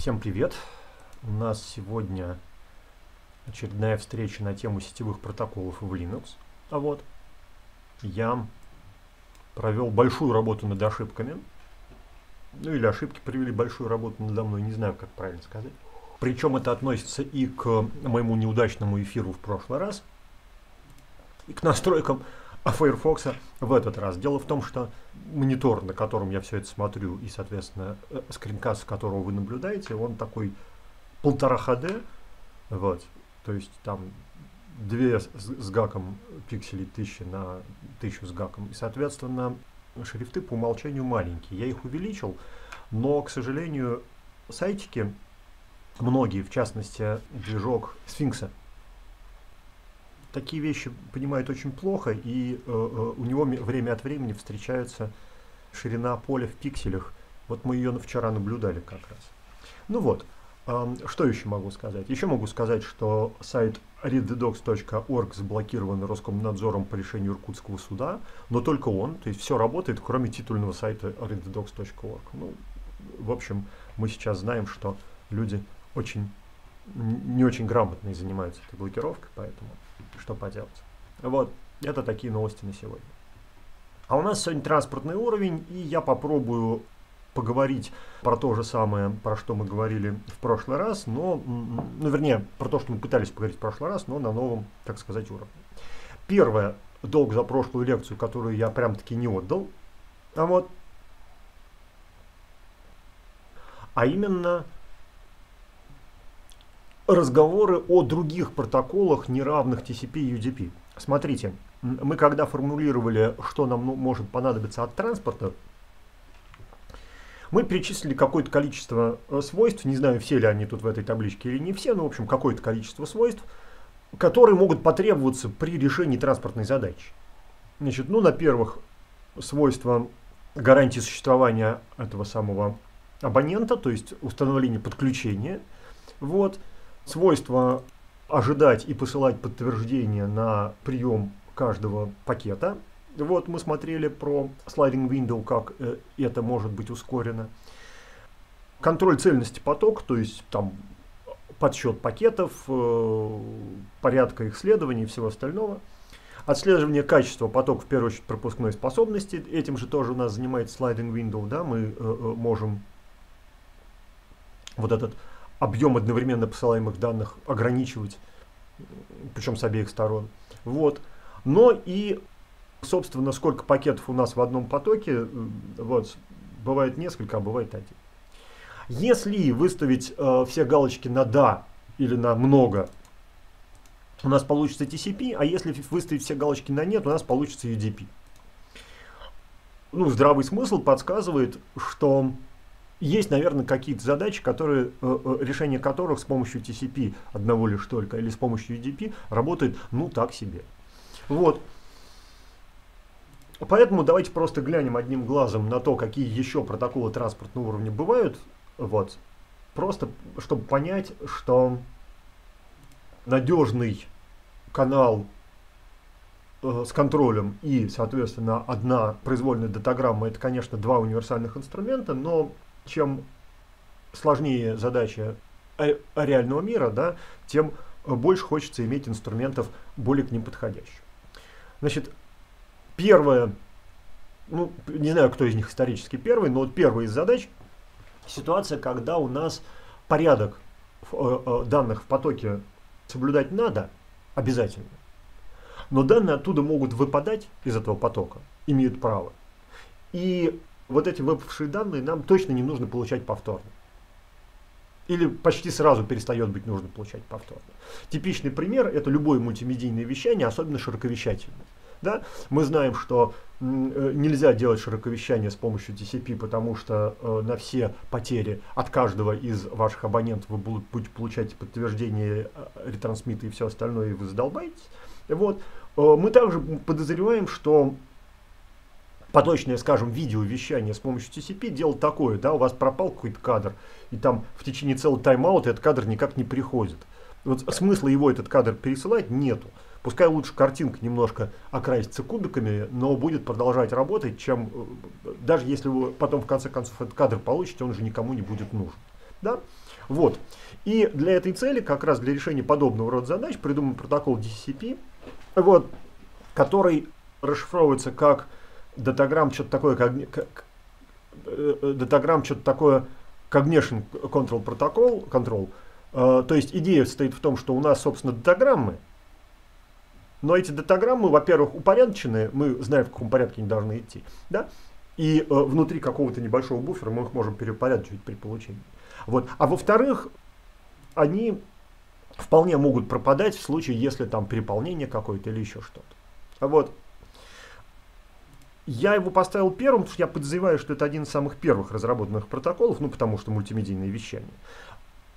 Всем привет! У нас сегодня очередная встреча на тему сетевых протоколов в Linux. А вот я провел большую работу над ошибками. Ну или ошибки привели большую работу надо мной, не знаю, как правильно сказать. Причем это относится и к моему неудачному эфиру в прошлый раз, и к настройкам а Firefox в этот раз. Дело в том, что монитор, на котором я все это смотрю, и, соответственно, э, скринкаст, которого вы наблюдаете, он такой полтора HD, вот, то есть там две с, с гаком пикселей 1000 на 1000 с гаком, и, соответственно, шрифты по умолчанию маленькие. Я их увеличил, но, к сожалению, сайтики, многие, в частности, движок Сфинкса, такие вещи понимает очень плохо, и э, э, у него время от времени встречается ширина поля в пикселях. Вот мы ее вчера наблюдали как раз. Ну вот, э, что еще могу сказать? Еще могу сказать, что сайт readthedocs.org заблокирован Роскомнадзором по решению Иркутского суда, но только он, то есть все работает, кроме титульного сайта readthedocs.org. Ну, в общем, мы сейчас знаем, что люди очень не очень грамотно занимаются этой блокировкой, поэтому что поделать. Вот, это такие новости на сегодня. А у нас сегодня транспортный уровень, и я попробую поговорить про то же самое, про что мы говорили в прошлый раз, но, ну, вернее, про то, что мы пытались поговорить в прошлый раз, но на новом, так сказать, уровне. Первое, долг за прошлую лекцию, которую я прям-таки не отдал, а вот, а именно разговоры о других протоколах, неравных TCP и UDP. Смотрите, мы когда формулировали, что нам ну, может понадобиться от транспорта, мы перечислили какое-то количество э, свойств, не знаю, все ли они тут в этой табличке или не все, но, в общем, какое-то количество свойств, которые могут потребоваться при решении транспортной задачи. Значит, ну, на первых свойства гарантии существования этого самого абонента, то есть установление подключения. Вот свойство ожидать и посылать подтверждение на прием каждого пакета. Вот мы смотрели про sliding window, как э, это может быть ускорено. Контроль цельности потока, то есть там подсчет пакетов, э, порядка их следования и всего остального. Отслеживание качества потока, в первую очередь, пропускной способности. Этим же тоже у нас занимается sliding window. Да? Мы э можем вот этот объем одновременно посылаемых данных ограничивать, причем с обеих сторон. Вот. Но и, собственно, сколько пакетов у нас в одном потоке, вот, бывает несколько, а бывает один. Если выставить э, все галочки на «да» или на «много», у нас получится TCP, а если выставить все галочки на «нет», у нас получится UDP. Ну, здравый смысл подсказывает, что есть, наверное, какие-то задачи, которые, э, э, решение которых с помощью TCP одного лишь только или с помощью UDP работает, ну, так себе. Вот. Поэтому давайте просто глянем одним глазом на то, какие еще протоколы транспортного уровня бывают. Вот. Просто, чтобы понять, что надежный канал э, с контролем и, соответственно, одна произвольная датаграмма, это, конечно, два универсальных инструмента, но чем сложнее задача реального мира, да, тем больше хочется иметь инструментов более к ним подходящих. Значит, первое, ну, не знаю, кто из них исторически первый, но вот первая из задач – ситуация, когда у нас порядок э, э, данных в потоке соблюдать надо обязательно, но данные оттуда могут выпадать из этого потока, имеют право. И вот эти выпавшие данные нам точно не нужно получать повторно. Или почти сразу перестает быть нужно получать повторно. Типичный пример – это любое мультимедийное вещание, особенно широковещательное. Да? Мы знаем, что э, нельзя делать широковещание с помощью TCP, потому что э, на все потери от каждого из ваших абонентов вы будете получать подтверждение э, ретрансмита и все остальное, и вы задолбаетесь. Вот. Э, мы также подозреваем, что поточное, скажем, видеовещание с помощью TCP дело такое, да, у вас пропал какой-то кадр, и там в течение целого тайм-аута этот кадр никак не приходит. Вот смысла его этот кадр пересылать нету. Пускай лучше картинка немножко окрасится кубиками, но будет продолжать работать, чем э, даже если вы потом в конце концов этот кадр получите, он уже никому не будет нужен. Да? Вот. И для этой цели, как раз для решения подобного рода задач, придуман протокол DCP, вот, который расшифровывается как датаграмм, что-то такое, как, как э, датаграмм, что-то такое, Cognition Control Protocol, control. Uh, то есть идея состоит в том, что у нас, собственно, датаграммы, но эти датаграммы, во-первых, упорядочены, мы знаем, в каком порядке они должны идти, да, и uh, внутри какого-то небольшого буфера мы их можем переупорядочить при получении. Вот. А во-вторых, они вполне могут пропадать в случае, если там переполнение какое-то или еще что-то. Вот. Я его поставил первым, потому что я подозреваю, что это один из самых первых разработанных протоколов, ну потому что мультимедийное вещание.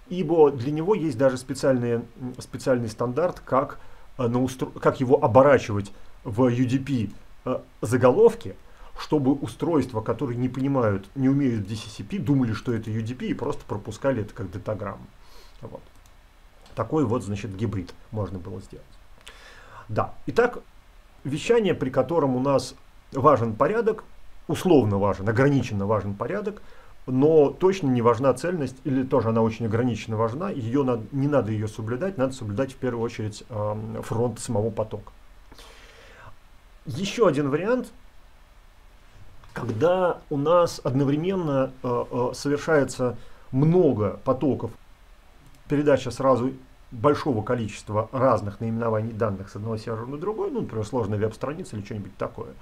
Ибо для него есть даже специальный, специальный стандарт, как, э, на устро... как его оборачивать в UDP э, заголовки, чтобы устройства, которые не понимают, не умеют DCCP, думали, что это UDP и просто пропускали это как датаграмму. Вот. Такой вот, значит, гибрид можно было сделать. Да, итак, вещание, при котором у нас важен порядок, условно важен, ограниченно важен порядок, но точно не важна цельность, или тоже она очень ограниченно важна, ее надо, не надо ее соблюдать, надо соблюдать в первую очередь э, фронт самого потока. Еще один вариант, когда у нас одновременно э, э, совершается много потоков передача сразу большого количества разных наименований данных с одного сервера на другой, ну, например, сложная веб-страница или что-нибудь такое.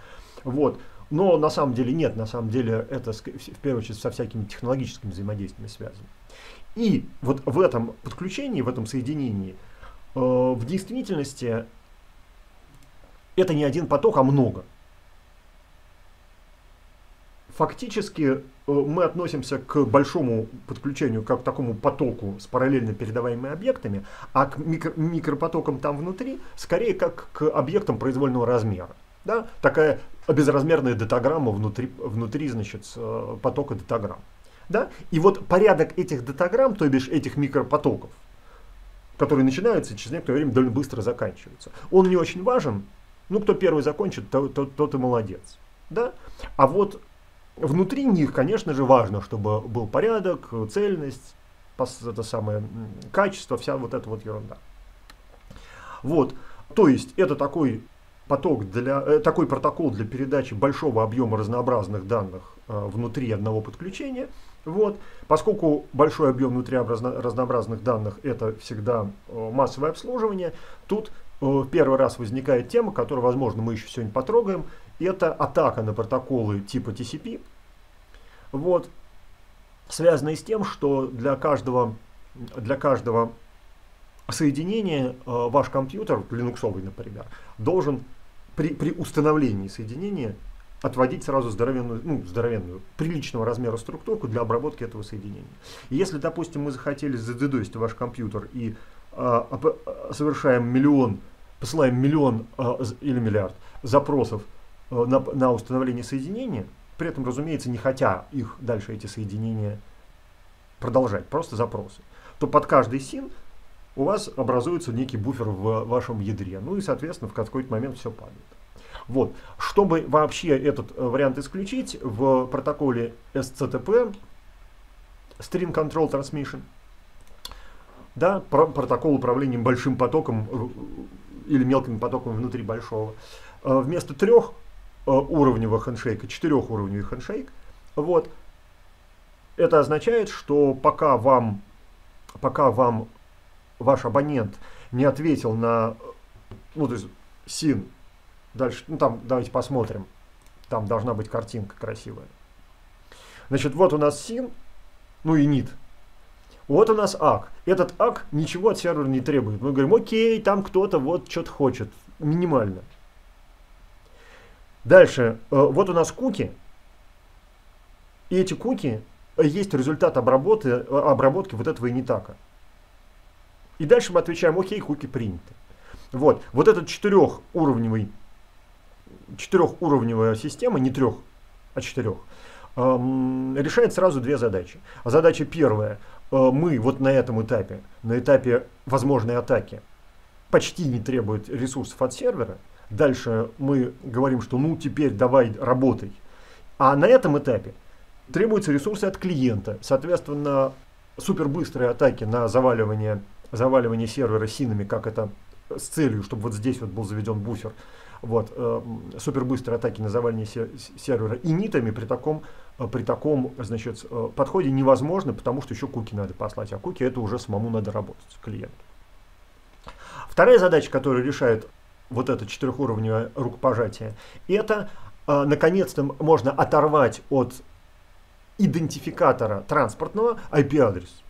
Вот. Но на самом деле нет, на самом деле это в первую очередь со всякими технологическими взаимодействиями связано. И вот в этом подключении, в этом соединении, э, в действительности это не один поток, а много фактически э, мы относимся к большому подключению как к такому потоку с параллельно передаваемыми объектами, а к микро микропотокам там внутри скорее как к объектам произвольного размера. Да? Такая безразмерная датаграмма внутри, внутри значит, э, потока датаграмм. Да? И вот порядок этих датаграмм, то бишь этих микропотоков, которые начинаются и через некоторое время довольно быстро заканчиваются, он не очень важен. Ну, кто первый закончит, тот, тот, тот и молодец. Да? А вот Внутри них, конечно же, важно, чтобы был порядок, цельность, это самое качество, вся вот эта вот ерунда. Вот, то есть это такой поток для, э, такой протокол для передачи большого объема разнообразных данных э, внутри одного подключения. Вот. Поскольку большой объем внутри разнообразных данных это всегда э, массовое обслуживание, тут первый раз возникает тема, которую, возможно, мы еще сегодня потрогаем, это атака на протоколы типа TCP, вот, связанные с тем, что для каждого, для каждого соединения ваш компьютер, линуксовый, например, должен при, при установлении соединения отводить сразу здоровенную, ну, здоровенную, приличного размера структурку для обработки этого соединения. И если, допустим, мы захотели задедосить ваш компьютер и э, совершаем миллион, посылаем миллион э, или миллиард запросов Э, на, на установление соединения, при этом, разумеется, не хотя их дальше эти соединения продолжать, просто запросы, то под каждый син у вас образуется некий буфер в вашем ядре. Ну и, соответственно, в какой-то момент все падает. Вот. Чтобы вообще этот э, вариант исключить, в протоколе SCTP, String Control Transmission, да, про протокол управления большим потоком э, или мелким потоком внутри большого, вместо трех Э, уровневого хендшейка, четырехуровневый хендшейк. Вот. Это означает, что пока вам, пока вам ваш абонент не ответил на, ну, то есть, син, дальше, ну, там, давайте посмотрим, там должна быть картинка красивая. Значит, вот у нас син, ну и нит. Вот у нас ак. Этот ак ничего от сервера не требует. Мы говорим, окей, там кто-то вот что-то хочет, минимально. Дальше, э, вот у нас куки. И эти куки э, есть результат обработки, э, обработки вот этого инитака. И дальше мы отвечаем, окей, куки приняты. Вот, вот этот четырехуровневый, четырехуровневая система, не трех, а четырех, решает сразу две задачи. Задача первая, мы вот на этом этапе, на этапе возможной атаки, почти не требует ресурсов от сервера, Дальше мы говорим, что ну теперь давай работай. А на этом этапе требуются ресурсы от клиента. Соответственно, супербыстрые атаки на заваливание, заваливание сервера синами, как это с целью, чтобы вот здесь вот был заведен буфер. Вот, э, супербыстрые атаки на заваливание сервера и нитами при таком, э, при таком значит, э, подходе невозможно, потому что еще куки надо послать, а куки это уже самому надо работать клиенту. Вторая задача, которую решает вот это четырехуровневое рукопожатие, это э, наконец-то можно оторвать от идентификатора транспортного IP-адрес.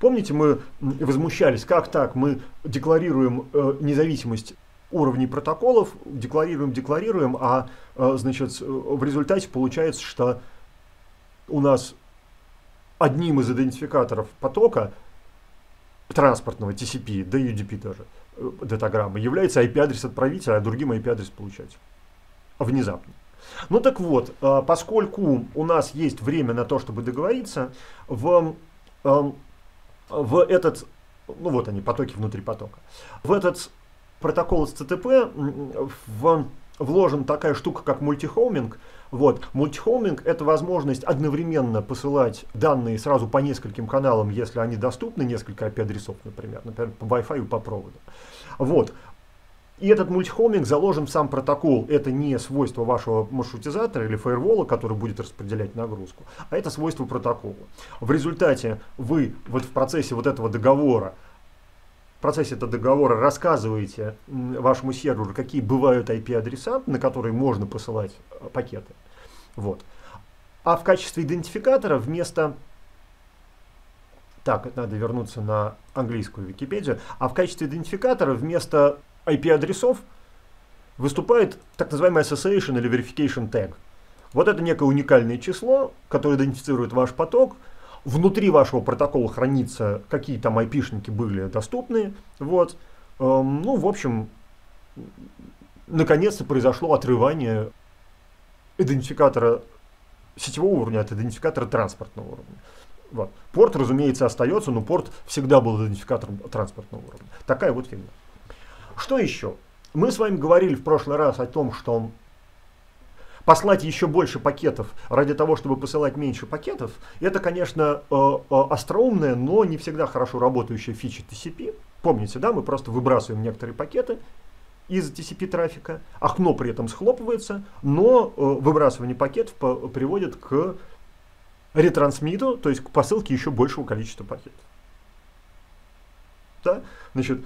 Помните, мы возмущались, как так, мы декларируем э, независимость уровней протоколов, декларируем, декларируем, а э, значит, в результате получается, что у нас одним из идентификаторов потока транспортного TCP, да UDP даже, э, датаграммы, является IP-адрес отправителя, а другим IP-адрес получателя. Внезапно. Ну так вот, э, поскольку у нас есть время на то, чтобы договориться, в, в этот, ну вот они, потоки внутри потока, в этот протокол с CTP в, вложен такая штука, как мультихоуминг. Вот. Мультихоуминг – это возможность одновременно посылать данные сразу по нескольким каналам, если они доступны, несколько IP-адресов, например, например, по Wi-Fi и по проводу. Вот. И этот мультихоминг заложен в сам протокол. Это не свойство вашего маршрутизатора или фаервола, который будет распределять нагрузку, а это свойство протокола. В результате вы вот в процессе вот этого договора процессе этого договора рассказываете вашему серверу, какие бывают IP-адреса, на которые можно посылать э, пакеты. Вот. А в качестве идентификатора вместо... Так, надо вернуться на английскую Википедию. А в качестве идентификатора вместо IP-адресов выступает так называемый association или verification tag. Вот это некое уникальное число, которое идентифицирует ваш поток. Внутри вашего протокола хранится, какие там IP-шники были доступны. Вот. Эм, ну, в общем, наконец-то произошло отрывание идентификатора сетевого уровня от идентификатора транспортного уровня. Вот. Порт, разумеется, остается, но порт всегда был идентификатором транспортного уровня. Такая вот фигня. Что еще? Мы с вами говорили в прошлый раз о том, что послать еще больше пакетов ради того, чтобы посылать меньше пакетов, это, конечно, э, э, остроумная, но не всегда хорошо работающая фича TCP. Помните, да, мы просто выбрасываем некоторые пакеты из TCP трафика, окно при этом схлопывается, но э, выбрасывание пакетов приводит к ретрансмиту, то есть к посылке еще большего количества пакетов. Да? Значит,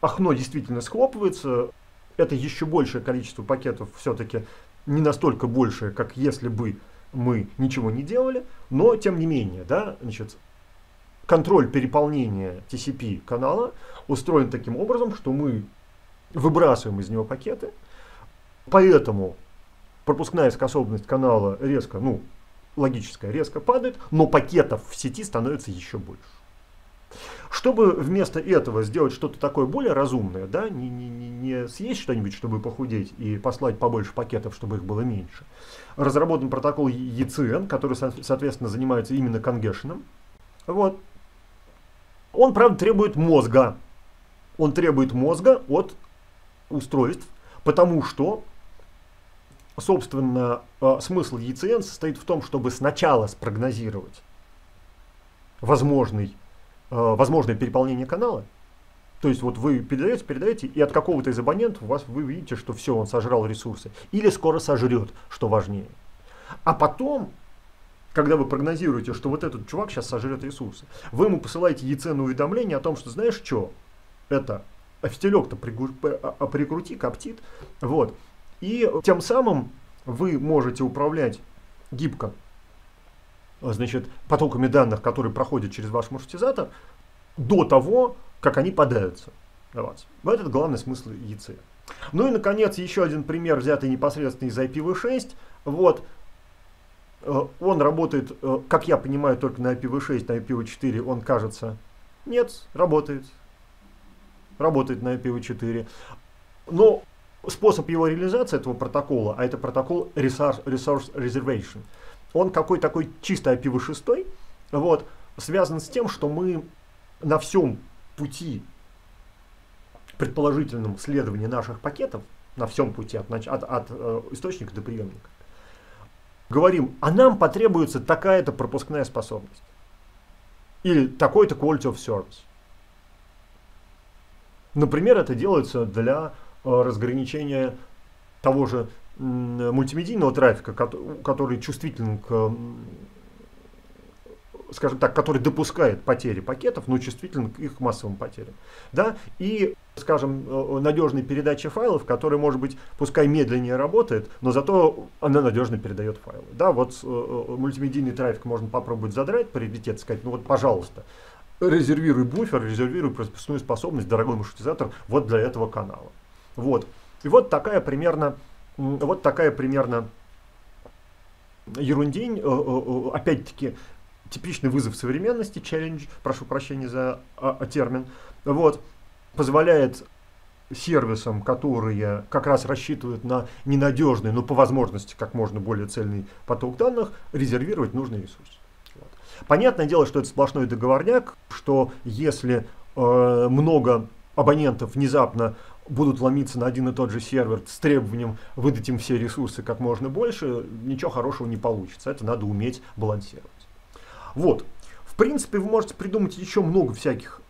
окно действительно схлопывается, это еще большее количество пакетов все-таки не настолько большее, как если бы мы ничего не делали, но тем не менее, да, значит, контроль переполнения TCP канала устроен таким образом, что мы выбрасываем из него пакеты, поэтому пропускная способность канала резко, ну, логическая, резко падает, но пакетов в сети становится еще больше. Чтобы вместо этого сделать что-то такое более разумное, да, не, не, не съесть что-нибудь, чтобы похудеть, и послать побольше пакетов, чтобы их было меньше, разработан протокол ECN, который, соответственно, занимается именно конгешеном. Вот. Он, правда, требует мозга. Он требует мозга от устройств, потому что, собственно, э, смысл ECN состоит в том, чтобы сначала спрогнозировать возможный возможное переполнение канала. То есть вот вы передаете, передаете, и от какого-то из абонентов вас вы видите, что все, он сожрал ресурсы. Или скоро сожрет, что важнее. А потом, когда вы прогнозируете, что вот этот чувак сейчас сожрет ресурсы, вы ему посылаете ЕЦН уведомление о том, что знаешь что, это фитилек-то а, а, прикрути, коптит. Вот. И тем самым вы можете управлять гибко значит, потоками данных, которые проходят через ваш маршрутизатор, до того, как они подаются на вас. В этот главный смысл ЕЦ. Ну и, наконец, еще один пример, взятый непосредственно из IPv6. Вот, э, он работает, э, как я понимаю, только на IPv6, на IPv4 он кажется... Нет, работает. Работает на IPv4. Но способ его реализации, этого протокола, а это протокол Resource, resource Reservation – он какой такой чисто IPv6, вот, связан с тем, что мы на всем пути предположительном следования наших пакетов, на всем пути от, от, от э, источника до приемника, говорим, а нам потребуется такая-то пропускная способность. или такой-то quality of service. Например, это делается для э, разграничения того же мультимедийного трафика, который чувствителен к скажем так, который допускает потери пакетов, но чувствителен к их массовым потерям. Да? И, скажем, э, надежной передачи файлов, которая, может быть, пускай медленнее работает, но зато она надежно передает файлы. Да, вот э, э, мультимедийный трафик можно попробовать задрать, приоритет, сказать, ну вот, пожалуйста, резервируй буфер, резервируй пропускную способность, дорогой маршрутизатор, вот для этого канала. Вот. И вот такая примерно, вот такая примерно ерундень, опять-таки, типичный вызов современности, челлендж, прошу прощения за а, а, термин, вот, позволяет сервисам, которые как раз рассчитывают на ненадежный, но по возможности как можно более цельный поток данных, резервировать нужный ресурс. Вот. Понятное дело, что это сплошной договорняк, что если э, много абонентов внезапно будут ломиться на один и тот же сервер с требованием выдать им все ресурсы как можно больше, ничего хорошего не получится. Это надо уметь балансировать. Вот. В принципе, вы можете придумать еще много всяких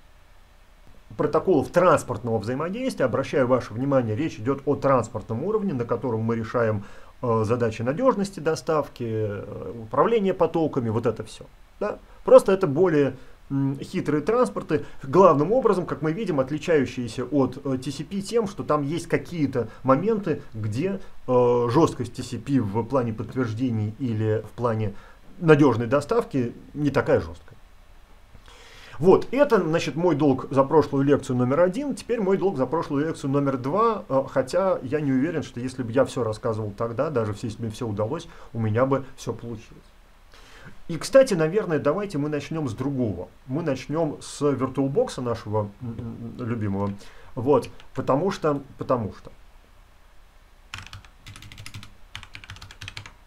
протоколов транспортного взаимодействия. Обращаю ваше внимание, речь идет о транспортном уровне, на котором мы решаем э, задачи надежности доставки, э, управления потоками, вот это все. Да? Просто это более хитрые транспорты, главным образом, как мы видим, отличающиеся от э, TCP тем, что там есть какие-то моменты, где э, жесткость TCP в плане подтверждений или в плане надежной доставки не такая жесткая. Вот, это, значит, мой долг за прошлую лекцию номер один. Теперь мой долг за прошлую лекцию номер два. Э, хотя я не уверен, что если бы я все рассказывал тогда, даже если бы все удалось, у меня бы все получилось. И, кстати, наверное, давайте мы начнем с другого. Мы начнем с VirtualBox нашего любимого. Вот, потому что, потому что.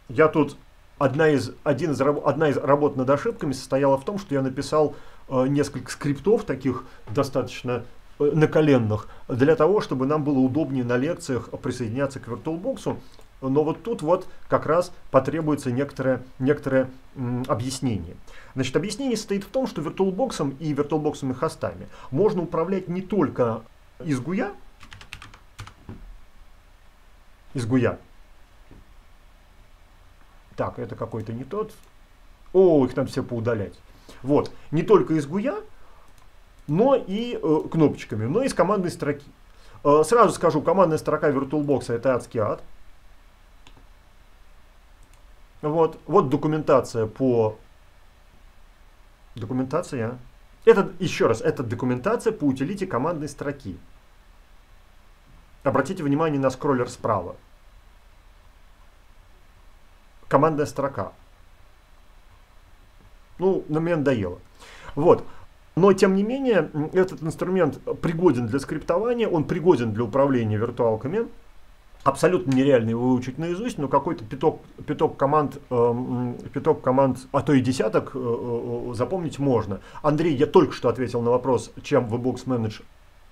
Я тут одна из, один из, одна из работ над ошибками состояла в том, что я написал э, несколько скриптов, таких достаточно э, наколенных, для того, чтобы нам было удобнее на лекциях присоединяться к VirtualBox. Но вот тут вот как раз потребуется некоторое, некоторое объяснение. Значит, объяснение состоит в том, что VirtualBox и VirtualBox хостами можно управлять не только из GUI, из GUI, так, это какой-то не тот. О, их там все поудалять. Вот, не только из гуя, но и э, кнопочками, но и из командной строки. Э, сразу скажу, командная строка VirtualBox это адский ад. Вот, вот документация по... Документация. Это, еще раз, это документация по утилите командной строки. Обратите внимание на скроллер справа командная строка. Ну, на меня надоело. Вот. Но, тем не менее, этот инструмент пригоден для скриптования, он пригоден для управления виртуалками. Абсолютно нереально его выучить наизусть, но какой-то пяток, пяток, команд, э, пяток команд, а то и десяток э, э, запомнить можно. Андрей, я только что ответил на вопрос, чем VBox Manage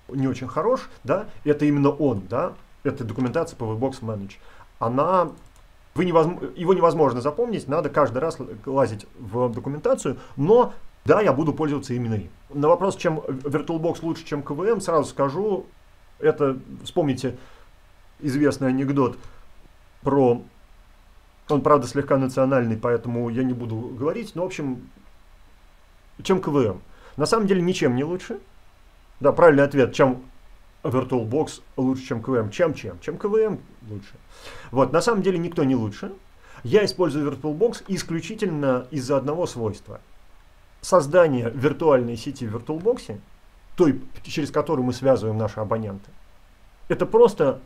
не очень хорош, да, это именно он, да, это документация по VBox Manage. Она вы невозможно, его невозможно запомнить, надо каждый раз лазить в документацию, но да, я буду пользоваться именно им. На вопрос, чем VirtualBox лучше, чем КВМ, сразу скажу, это, вспомните известный анекдот про, он, правда, слегка национальный, поэтому я не буду говорить, но, в общем, чем КВМ. На самом деле ничем не лучше. Да, правильный ответ, чем VirtualBox лучше, чем КВМ. Чем чем? Чем КВМ лучше. Вот, на самом деле никто не лучше. Я использую VirtualBox исключительно из-за одного свойства. Создание виртуальной сети в VirtualBox, той, через которую мы связываем наши абоненты, это просто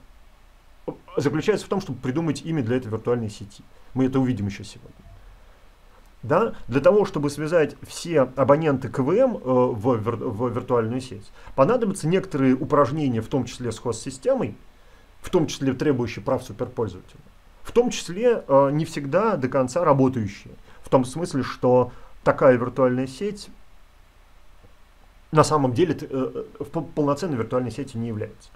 заключается в том, чтобы придумать имя для этой виртуальной сети. Мы это увидим еще сегодня. Да? Для того, чтобы связать все абоненты КВМ э, в, в виртуальную сеть, понадобятся некоторые упражнения, в том числе с хост-системой, в том числе требующие прав суперпользователя. В том числе э, не всегда до конца работающие. В том смысле, что такая виртуальная сеть на самом деле э, э, полноценной виртуальной сетью не является.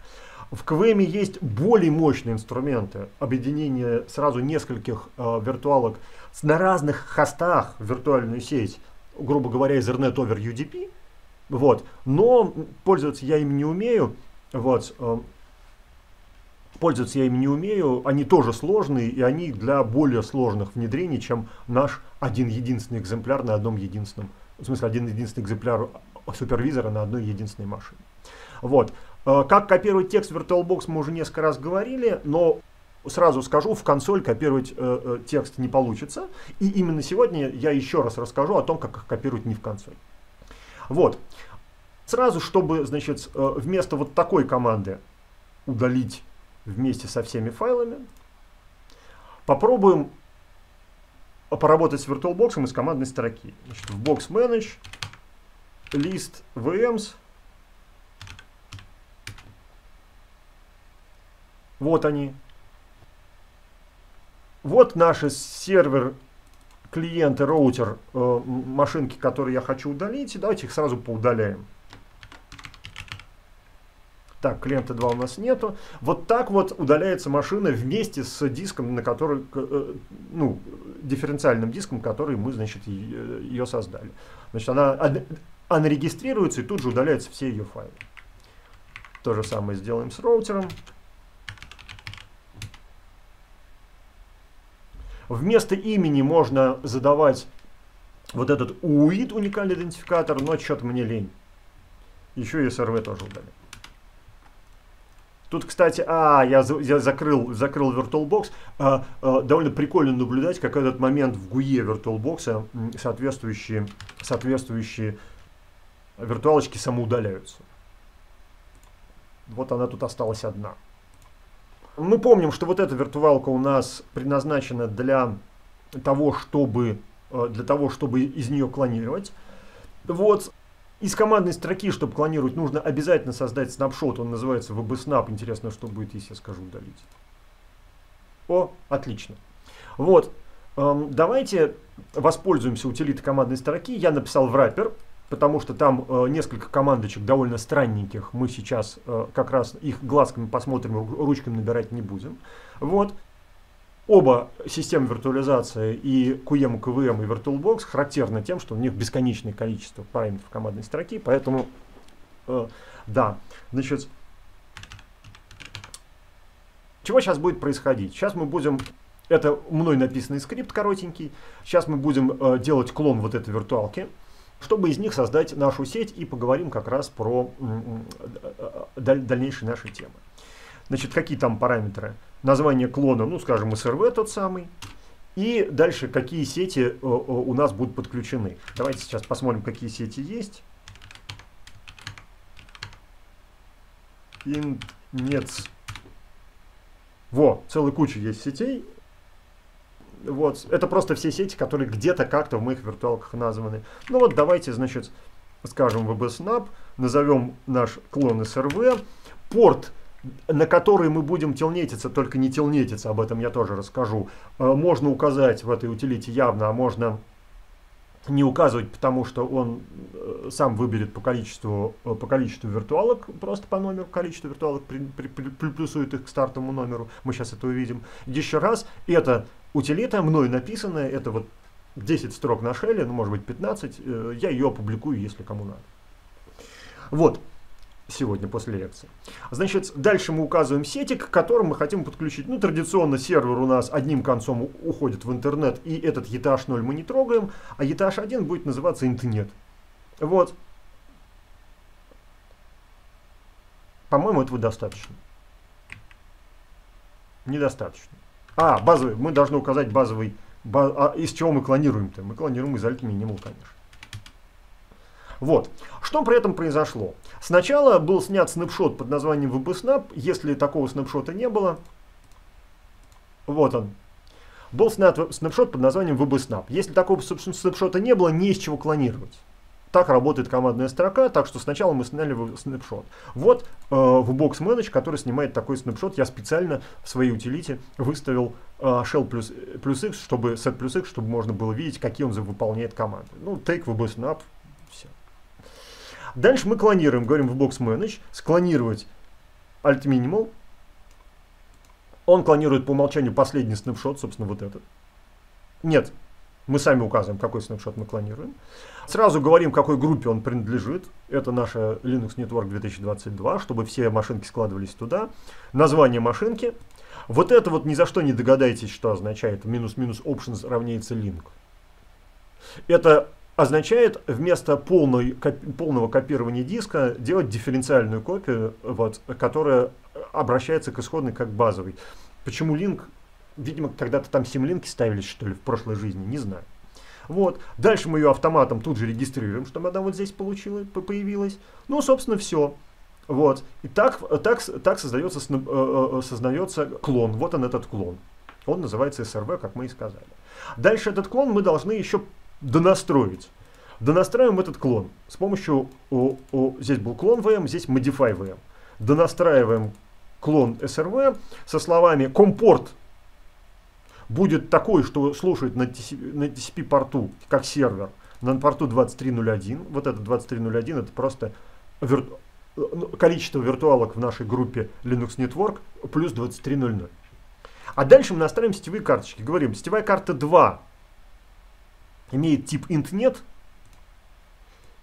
В КВМ есть более мощные инструменты объединения сразу нескольких э, виртуалок на разных хостах в виртуальную сеть грубо говоря, Ethernet over UDP, вот, но пользоваться я им не умею, вот, э, пользоваться я им не умею, они тоже сложные, и они для более сложных внедрений, чем наш один единственный экземпляр на одном единственном, в смысле один единственный экземпляр супервизора на одной единственной машине. Вот. Э, как копировать текст в VirtualBox мы уже несколько раз говорили, но сразу скажу, в консоль копировать э, э, текст не получится. И именно сегодня я еще раз расскажу о том, как их копировать не в консоль. Вот. Сразу, чтобы, значит, э, вместо вот такой команды удалить вместе со всеми файлами, попробуем поработать с VirtualBox из командной строки. Значит, в Box Manage, list VMs, вот они, вот наши сервер, клиент и роутер э, машинки, которые я хочу удалить. Давайте их сразу поудаляем. Так, клиента 2 у нас нету. Вот так вот удаляется машина вместе с диском, на который, э, ну, дифференциальным диском, который мы, значит, ее создали. Значит, она, она регистрируется и тут же удаляются все ее файлы. То же самое сделаем с роутером. Вместо имени можно задавать вот этот UID, уникальный идентификатор, но что-то мне лень. Еще и SRV тоже удалим. Тут, кстати, а, я, я закрыл, закрыл VirtualBox. А, а, довольно прикольно наблюдать, как этот момент в GUI VirtualBox соответствующие, соответствующие виртуалочки самоудаляются. Вот она тут осталась одна. Мы помним, что вот эта виртуалка у нас предназначена для того, чтобы, э, для того, чтобы из нее клонировать. Вот. Из командной строки, чтобы клонировать, нужно обязательно создать снапшот. Он называется VBSnap. Интересно, что будет, если я скажу удалить. О, отлично. Вот. Эм, давайте воспользуемся утилитой командной строки. Я написал в wrapper потому что там э, несколько командочек довольно странненьких. Мы сейчас э, как раз их глазками посмотрим, ручками набирать не будем. Вот. Оба системы виртуализации и QEM, и KVM и VirtualBox характерны тем, что у них бесконечное количество параметров командной строки, поэтому э, да, значит, чего сейчас будет происходить? Сейчас мы будем это мной написанный скрипт коротенький. Сейчас мы будем э, делать клон вот этой виртуалки чтобы из них создать нашу сеть и поговорим как раз про дальнейшие наши темы. Значит, какие там параметры? Название клона, ну, скажем, SRV тот самый. И дальше, какие сети э, э, у нас будут подключены. Давайте сейчас посмотрим, какие сети есть. Нет. Во, целая куча есть сетей. Вот, это просто все сети, которые где-то как-то в моих виртуалках названы. Ну вот давайте, значит, скажем VBSnap, назовем наш клон SRV, порт на который мы будем телнетиться, только не телнетиться, об этом я тоже расскажу, э, можно указать в этой утилите явно, а можно не указывать, потому что он э, сам выберет по количеству, э, по количеству виртуалок, просто по номеру количества виртуалок при, при, при, приплюсует их к стартовому номеру. Мы сейчас это увидим. Еще раз, это утилита мной написанная, это вот 10 строк на шеле, ну может быть 15, э, я ее опубликую, если кому надо. Вот сегодня после лекции. Значит, дальше мы указываем сети, к которым мы хотим подключить. Ну, традиционно сервер у нас одним концом уходит в интернет, и этот ETH 0 мы не трогаем, а ETH 1 будет называться интернет. Вот. По-моему, этого достаточно. Недостаточно. А, базовый. Мы должны указать базовый. Баз, а из чего мы клонируем-то? Мы клонируем из alt minimal, конечно. Вот. Что при этом произошло? Сначала был снят снапшот под названием VBSnap. Если такого снапшота не было, вот он. Был снят снапшот под названием VBSnap. Если такого снапшота не было, не из чего клонировать. Так работает командная строка, так что сначала мы сняли снапшот. Вот э, в Box Manage, который снимает такой снапшот, я специально в своей утилите выставил э, shell плюс, плюс x, чтобы set плюс x, чтобы можно было видеть, какие он выполняет команды. Ну, take VBSnap, Дальше мы клонируем, говорим в Box Manage, склонировать Alt Minimal. Он клонирует по умолчанию последний снапшот, собственно, вот этот. Нет, Мы сами указываем, какой снапшот мы клонируем. Сразу говорим, какой группе он принадлежит. Это наша Linux Network 2022, чтобы все машинки складывались туда. Название машинки. Вот это вот ни за что не догадаетесь, что означает минус-минус options равняется link. Это означает вместо полной, полного копирования диска делать дифференциальную копию, вот, которая обращается к исходной как базовой. Почему link? Видимо, когда-то там симлинки ставились, что ли, в прошлой жизни, не знаю. Вот. Дальше мы ее автоматом тут же регистрируем, чтобы она вот здесь получилась, появилась. Ну, собственно, все. Вот. И так, так, так создается, э, э, создается клон. Вот он этот клон. Он называется SRV, как мы и сказали. Дальше этот клон мы должны еще донастроить. Донастраиваем этот клон с помощью, о, о, здесь был клон VM, здесь modify VM. Донастраиваем клон SRV со словами компорт будет такой, что слушает на TCP, на TCP порту, как сервер, на порту 2301. Вот это 2301, это просто вир, ну, количество виртуалок в нашей группе Linux Network плюс 2300. А дальше мы настраиваем сетевые карточки. Говорим, сетевая карта 2 имеет тип intnet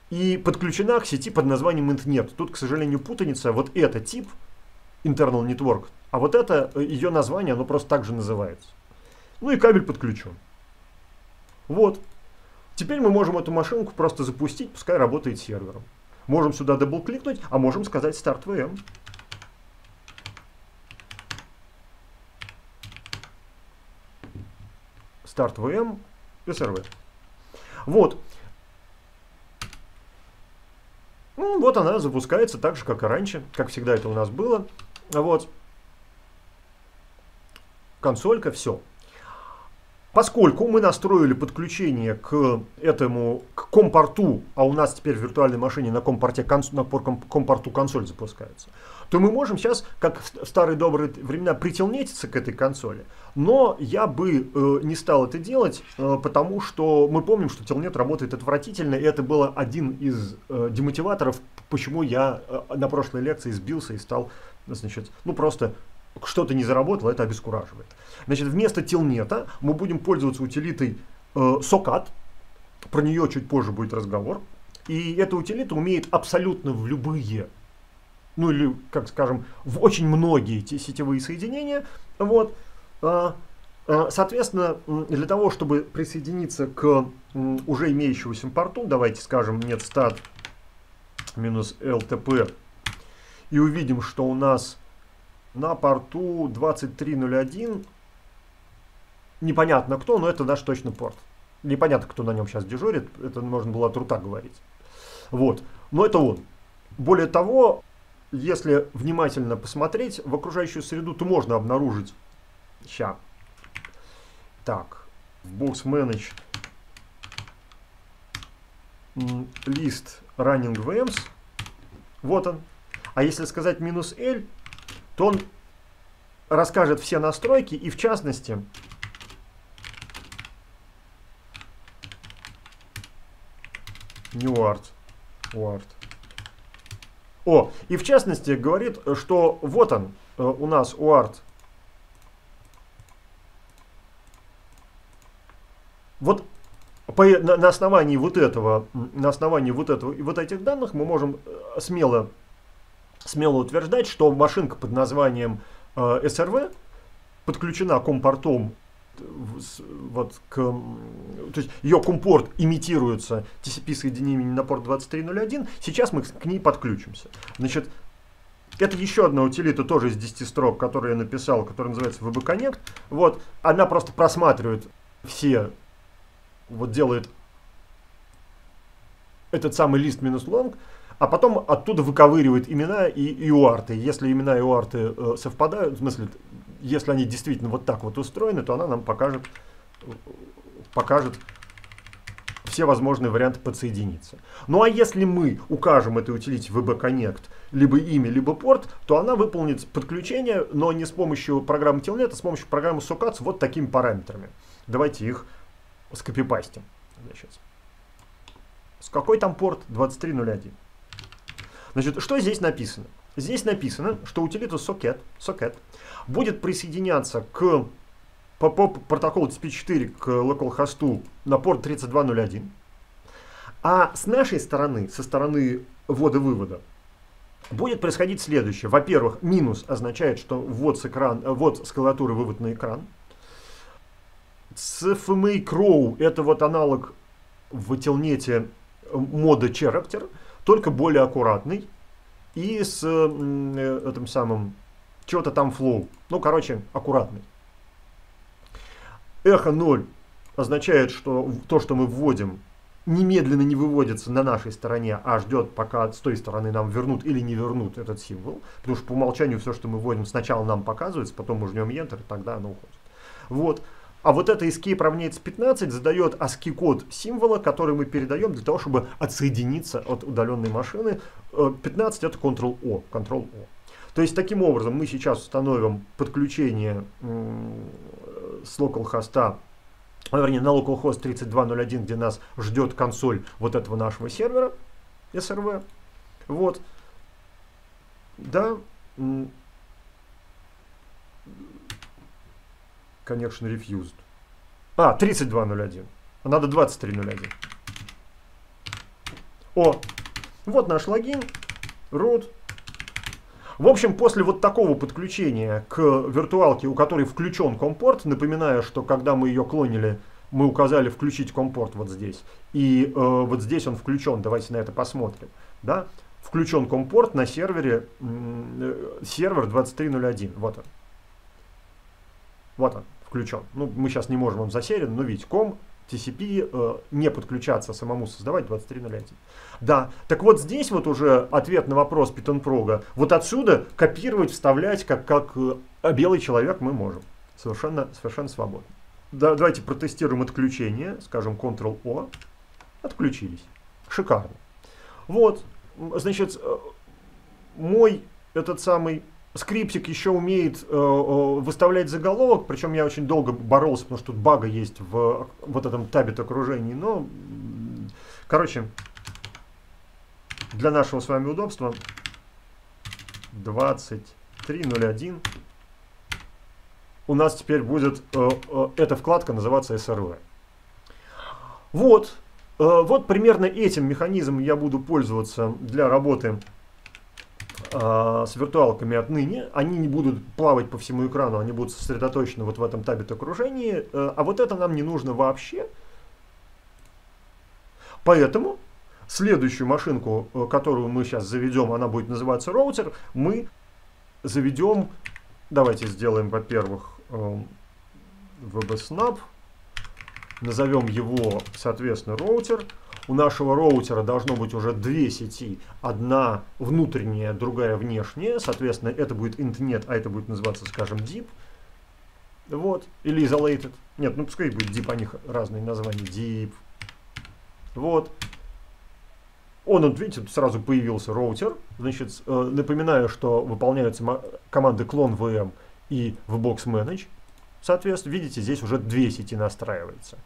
и подключена к сети под названием intnet. Тут, к сожалению, путаница. Вот это тип internal network, а вот это э, ее название, оно просто так же называется. Ну и кабель подключен. Вот. Теперь мы можем эту машинку просто запустить, пускай работает сервером. Можем сюда дабл-кликнуть, а можем сказать Start VM. Start VM, SRV. Вот. Ну, вот она запускается так же, как и раньше, как всегда это у нас было. Вот. Консолька, все. Поскольку мы настроили подключение к этому к компорту, а у нас теперь в виртуальной машине на компорте на компорту консоль запускается, то мы можем сейчас, как в старые добрые времена, прителнетиться к этой консоли. Но я бы э, не стал это делать, э, потому что мы помним, что телнет работает отвратительно, и это было один из э, демотиваторов, почему я э, на прошлой лекции сбился и стал, значит, ну просто что-то не заработало, это обескураживает. Значит, вместо телнета мы будем пользоваться утилитой э, SOCAT, про нее чуть позже будет разговор. И эта утилита умеет абсолютно в любые, ну или, как скажем, в очень многие эти сетевые соединения. Вот. А, а, соответственно, для того, чтобы присоединиться к уже имеющемуся порту, давайте скажем нет stat минус LTP, и увидим, что у нас на порту 2301. Непонятно кто, но это наш точно порт. Непонятно, кто на нем сейчас дежурит. Это можно было от рута говорить. Вот. Но это он. Более того, если внимательно посмотреть в окружающую среду, то можно обнаружить... Сейчас. Так. В Box Manage лист running VMs. Вот он. А если сказать минус L, то он расскажет все настройки и в частности New Art. Art. О, и в частности говорит, что вот он э, у нас UART. Вот по, на, на основании вот этого, на основании вот этого и вот этих данных мы можем э, смело смело утверждать, что машинка под названием э, SRV подключена компортом вот к, то есть ее компорт имитируется TCP соединением на порт 2301, сейчас мы к ней подключимся. Значит, это еще одна утилита, тоже из 10 строк, которую я написал, которая называется VB Connect. Вот, она просто просматривает все, вот делает этот самый лист минус long, а потом оттуда выковыривает имена и, и уарты. Если имена и уарты э, совпадают, в смысле, если они действительно вот так вот устроены, то она нам покажет, покажет все возможные варианты подсоединиться. Ну а если мы укажем этой утилите VB Connect либо имя, либо порт, то она выполнит подключение, но не с помощью программы Telnet, а с помощью программы SOCAT с вот такими параметрами. Давайте их скопипастим. Значит. С какой там порт? 2301. Значит, что здесь написано? Здесь написано, что утилита socket, socket будет присоединяться к по, по протоколу TCP4 к localhost на порт 3201. А с нашей стороны, со стороны ввода-вывода, будет происходить следующее. Во-первых, минус означает, что ввод с, экран, ввод с клавиатуры, вывод на экран. С FMA Crow это вот аналог в телнете мода Character, только более аккуратный. И с э, этим самым, что-то там flow. Ну, короче, аккуратный. Эхо 0 означает, что то, что мы вводим, немедленно не выводится на нашей стороне, а ждет, пока с той стороны нам вернут или не вернут этот символ. Потому что по умолчанию все, что мы вводим, сначала нам показывается, потом мы жмем Enter, и тогда оно уходит. Вот. А вот это escape равняется 15 задает ASCII код символа, который мы передаем для того, чтобы отсоединиться от удаленной машины. 15 э, это Ctrl-O. Ctrl-O. То есть таким образом мы сейчас установим подключение с localhost, а, вернее на localhost 3201, где нас ждет консоль вот этого нашего сервера SRV. Вот. Да. Connection refused. А, 3201. Надо 2301. О, вот наш логин, root. В общем, после вот такого подключения к виртуалке, у которой включен компорт, напоминаю, что когда мы ее клонили, мы указали включить компорт вот здесь. И э, вот здесь он включен, давайте на это посмотрим. Да? Включен компорт на сервере, э, сервер 2301. Вот он. Вот он включен. Ну, мы сейчас не можем, он засерен, но видите, ком, TCP, э, не подключаться самому создавать 2301. Да, так вот здесь вот уже ответ на вопрос Prog. Вот отсюда копировать, вставлять, как, как э, белый человек мы можем. Совершенно, совершенно свободно. Да, давайте протестируем отключение, скажем Ctrl-O. Отключились. Шикарно. Вот, значит, э, мой этот самый скриптик еще умеет э, э, выставлять заголовок, причем я очень долго боролся, потому что тут бага есть в вот этом табит окружении, но, короче, для нашего с вами удобства 23.01 у нас теперь будет э, э, эта вкладка называться SRV. Вот, э, вот примерно этим механизмом я буду пользоваться для работы э, с виртуалками отныне. Они не будут плавать по всему экрану, они будут сосредоточены вот в этом табит окружении. Э, а вот это нам не нужно вообще. Поэтому следующую машинку, э, которую мы сейчас заведем, она будет называться роутер, мы заведем, давайте сделаем, во-первых, э, VBSnap, назовем его, соответственно, роутер, у нашего роутера должно быть уже две сети. Одна внутренняя, другая внешняя. Соответственно, это будет интернет, а это будет называться, скажем, deep. Вот. Или isolated. Нет, ну пускай будет deep, у них разные названия. Deep. Вот. Он, вот видите, сразу появился роутер. Значит, э, напоминаю, что выполняются команды clone VM и vbox manage. Соответственно, видите, здесь уже две сети настраиваются.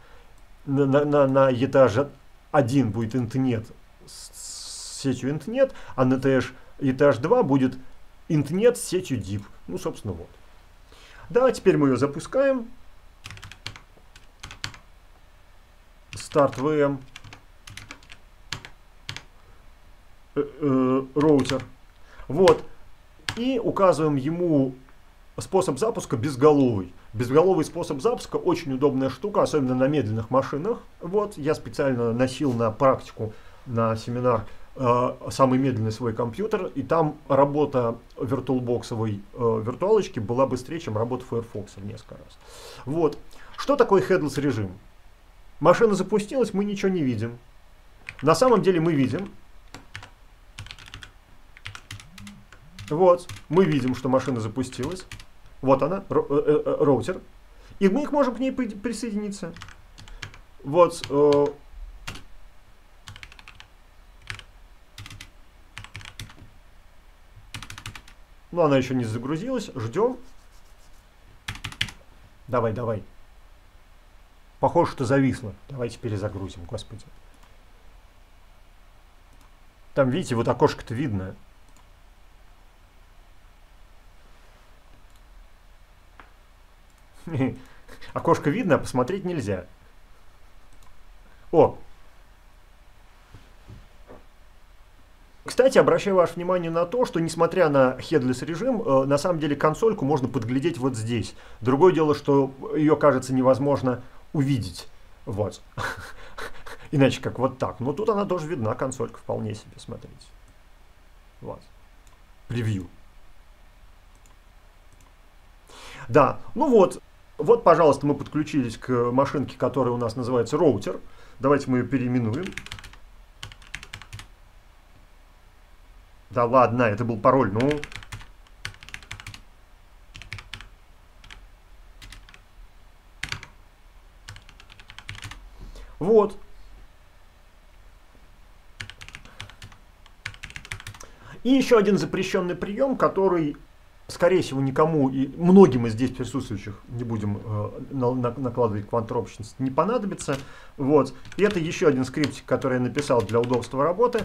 На, на, на этаже один будет интернет с сетью интернет, а на ETH, ETH 2 будет интернет с сетью DIP. Ну, собственно, вот. Да, теперь мы ее запускаем. Start VM. Э, э, роутер. Вот. И указываем ему способ запуска безголовый. Безголовый способ запуска очень удобная штука, особенно на медленных машинах. Вот, я специально носил на практику, на семинар э, самый медленный свой компьютер, и там работа виртуалбоксовой э, виртуалочки была быстрее, чем работа Firefox в несколько раз. Вот. Что такое headless режим? Машина запустилась, мы ничего не видим. На самом деле мы видим. Вот, мы видим, что машина запустилась. Вот она, э, э, э, роутер. И мы их можем к ней присоединиться. Вот. Ну, она еще не загрузилась. Ждем. Давай, давай. Похоже, что зависло. Давайте перезагрузим, господи. Там, видите, вот окошко-то видно. Окошко видно, а посмотреть нельзя. О! Кстати, обращаю ваше внимание на то, что несмотря на headless режим, э, на самом деле консольку можно подглядеть вот здесь. Другое дело, что ее, кажется, невозможно увидеть. Вот. Иначе как вот так. Но тут она тоже видна, консолька вполне себе, смотрите. Вот. Превью. Да, ну вот, вот, пожалуйста, мы подключились к машинке, которая у нас называется роутер. Давайте мы ее переименуем. Да ладно, это был пароль, ну... Вот. И еще один запрещенный прием, который скорее всего, никому и многим из здесь присутствующих не будем э, на, на, накладывать квант-робственность не понадобится. Вот. И это еще один скриптик, который я написал для удобства работы.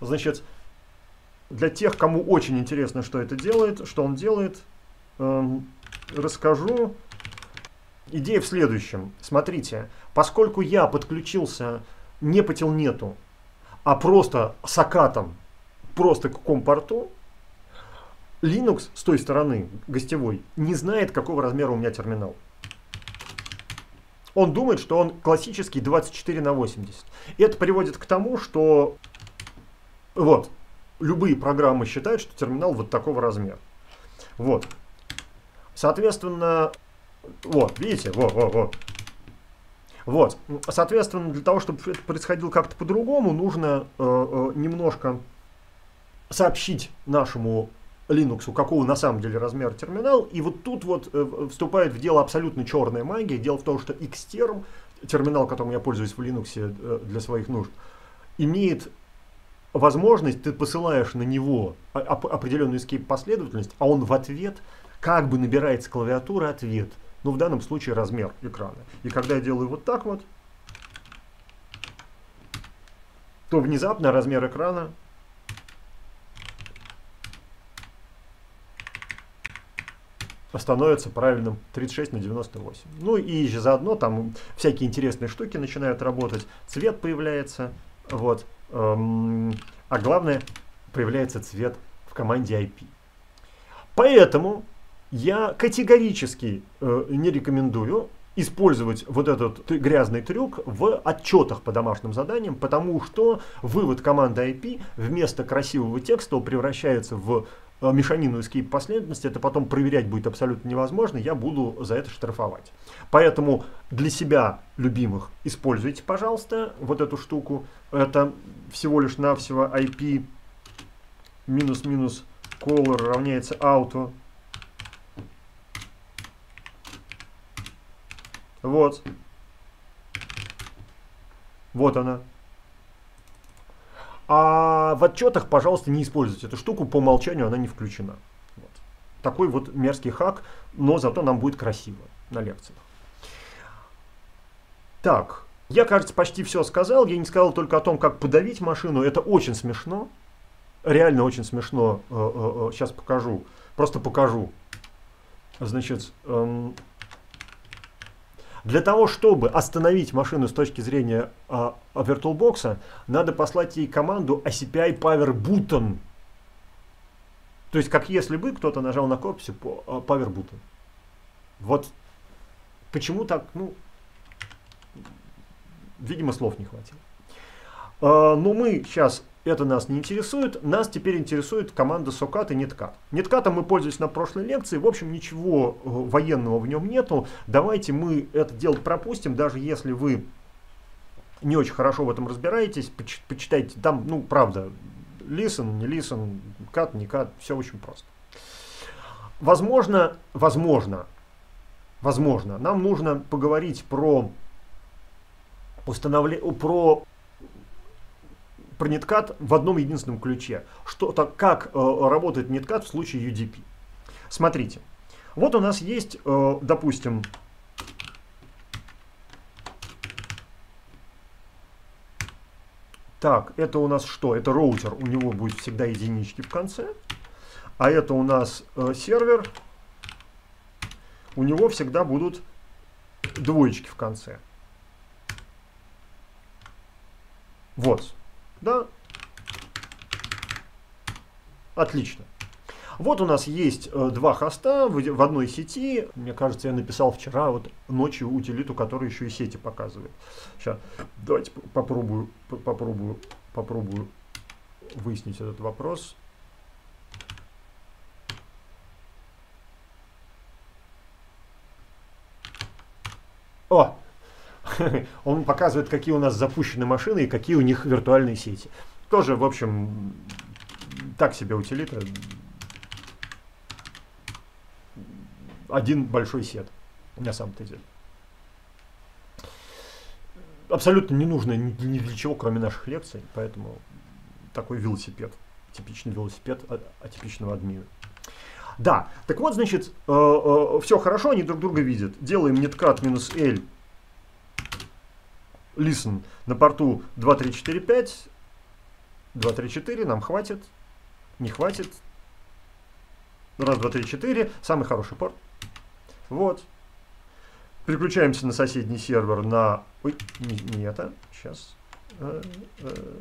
Значит, для тех, кому очень интересно, что это делает, что он делает, э, расскажу. Идея в следующем. Смотрите, поскольку я подключился не по телнету, а просто с акатом, просто к компорту, Linux с той стороны, гостевой, не знает, какого размера у меня терминал. Он думает, что он классический 24 на 80. И это приводит к тому, что вот, любые программы считают, что терминал вот такого размера. Вот. Соответственно, вот, видите, вот, вот, вот. Вот, соответственно, для того, чтобы это происходило как-то по-другому, нужно э, э, немножко сообщить нашему Linux, у какого на самом деле размер терминал. И вот тут вот э, вступает в дело абсолютно черная магия. Дело в том, что Xterm, терминал, которым я пользуюсь в Linux э, для своих нужд, имеет возможность, ты посылаешь на него определенную escape последовательность, а он в ответ как бы набирает с клавиатуры ответ. Ну, в данном случае размер экрана. И когда я делаю вот так вот, то внезапно размер экрана становится правильным 36 на 98. Ну и заодно там всякие интересные штуки начинают работать, цвет появляется, вот, эм, а главное, появляется цвет в команде IP. Поэтому я категорически э, не рекомендую использовать вот этот грязный трюк в отчетах по домашним заданиям, потому что вывод команды IP вместо красивого текста превращается в Э, мешанину escape последовательности, это потом проверять будет абсолютно невозможно, я буду за это штрафовать. Поэтому для себя любимых используйте, пожалуйста, вот эту штуку. Это всего лишь навсего IP минус-минус color равняется auto. Вот. Вот она. А в отчетах, пожалуйста, не используйте эту штуку, по умолчанию она не включена. Вот. Такой вот мерзкий хак, но зато нам будет красиво на лекциях. Так, я, кажется, почти все сказал. Я не сказал только о том, как подавить машину. Это очень смешно. Реально очень смешно. Сейчас э, э, э, покажу. Просто покажу. Значит, эм, для того, чтобы остановить машину с точки зрения а, VirtualBox, надо послать ей команду ACPI Power Button. То есть, как если бы кто-то нажал на корпусе а, Power Button. Вот почему так, ну, видимо, слов не хватило. А, но мы сейчас это нас не интересует. Нас теперь интересует команда SOCAT и NetCat. NetCat мы пользовались на прошлой лекции. В общем, ничего э, военного в нем нету. Давайте мы это дело пропустим, даже если вы не очень хорошо в этом разбираетесь. Почитайте, там, ну, правда, listen, не listen, cat, не cat, все очень просто. Возможно, возможно, возможно, нам нужно поговорить про установление, про про неткат в одном единственном ключе. Что, так, как э, работает неткат в случае UDP. Смотрите, вот у нас есть, э, допустим, Так, это у нас что? Это роутер, у него будет всегда единички в конце. А это у нас э, сервер, у него всегда будут двоечки в конце. Вот. Да? Отлично. Вот у нас есть э, два хоста в, в одной сети. Мне кажется, я написал вчера вот ночью утилиту, которая еще и сети показывает. Сейчас, давайте попробую, попробую, попробую выяснить этот вопрос. О! Он показывает, какие у нас запущены машины и какие у них виртуальные сети. Тоже, в общем, так себе утилита. Один большой сет, на самом-то деле. Абсолютно не нужно ни, для чего, кроме наших лекций, поэтому такой велосипед, типичный велосипед атипичного админа. Да, так вот, значит, э, э, все хорошо, они друг друга видят. Делаем netcat минус L listen на порту 2345, 234, нам хватит, не хватит. Раз, два, три, четыре, самый хороший порт. Вот. Переключаемся на соседний сервер на... Ой, не, не это, сейчас. Э, э,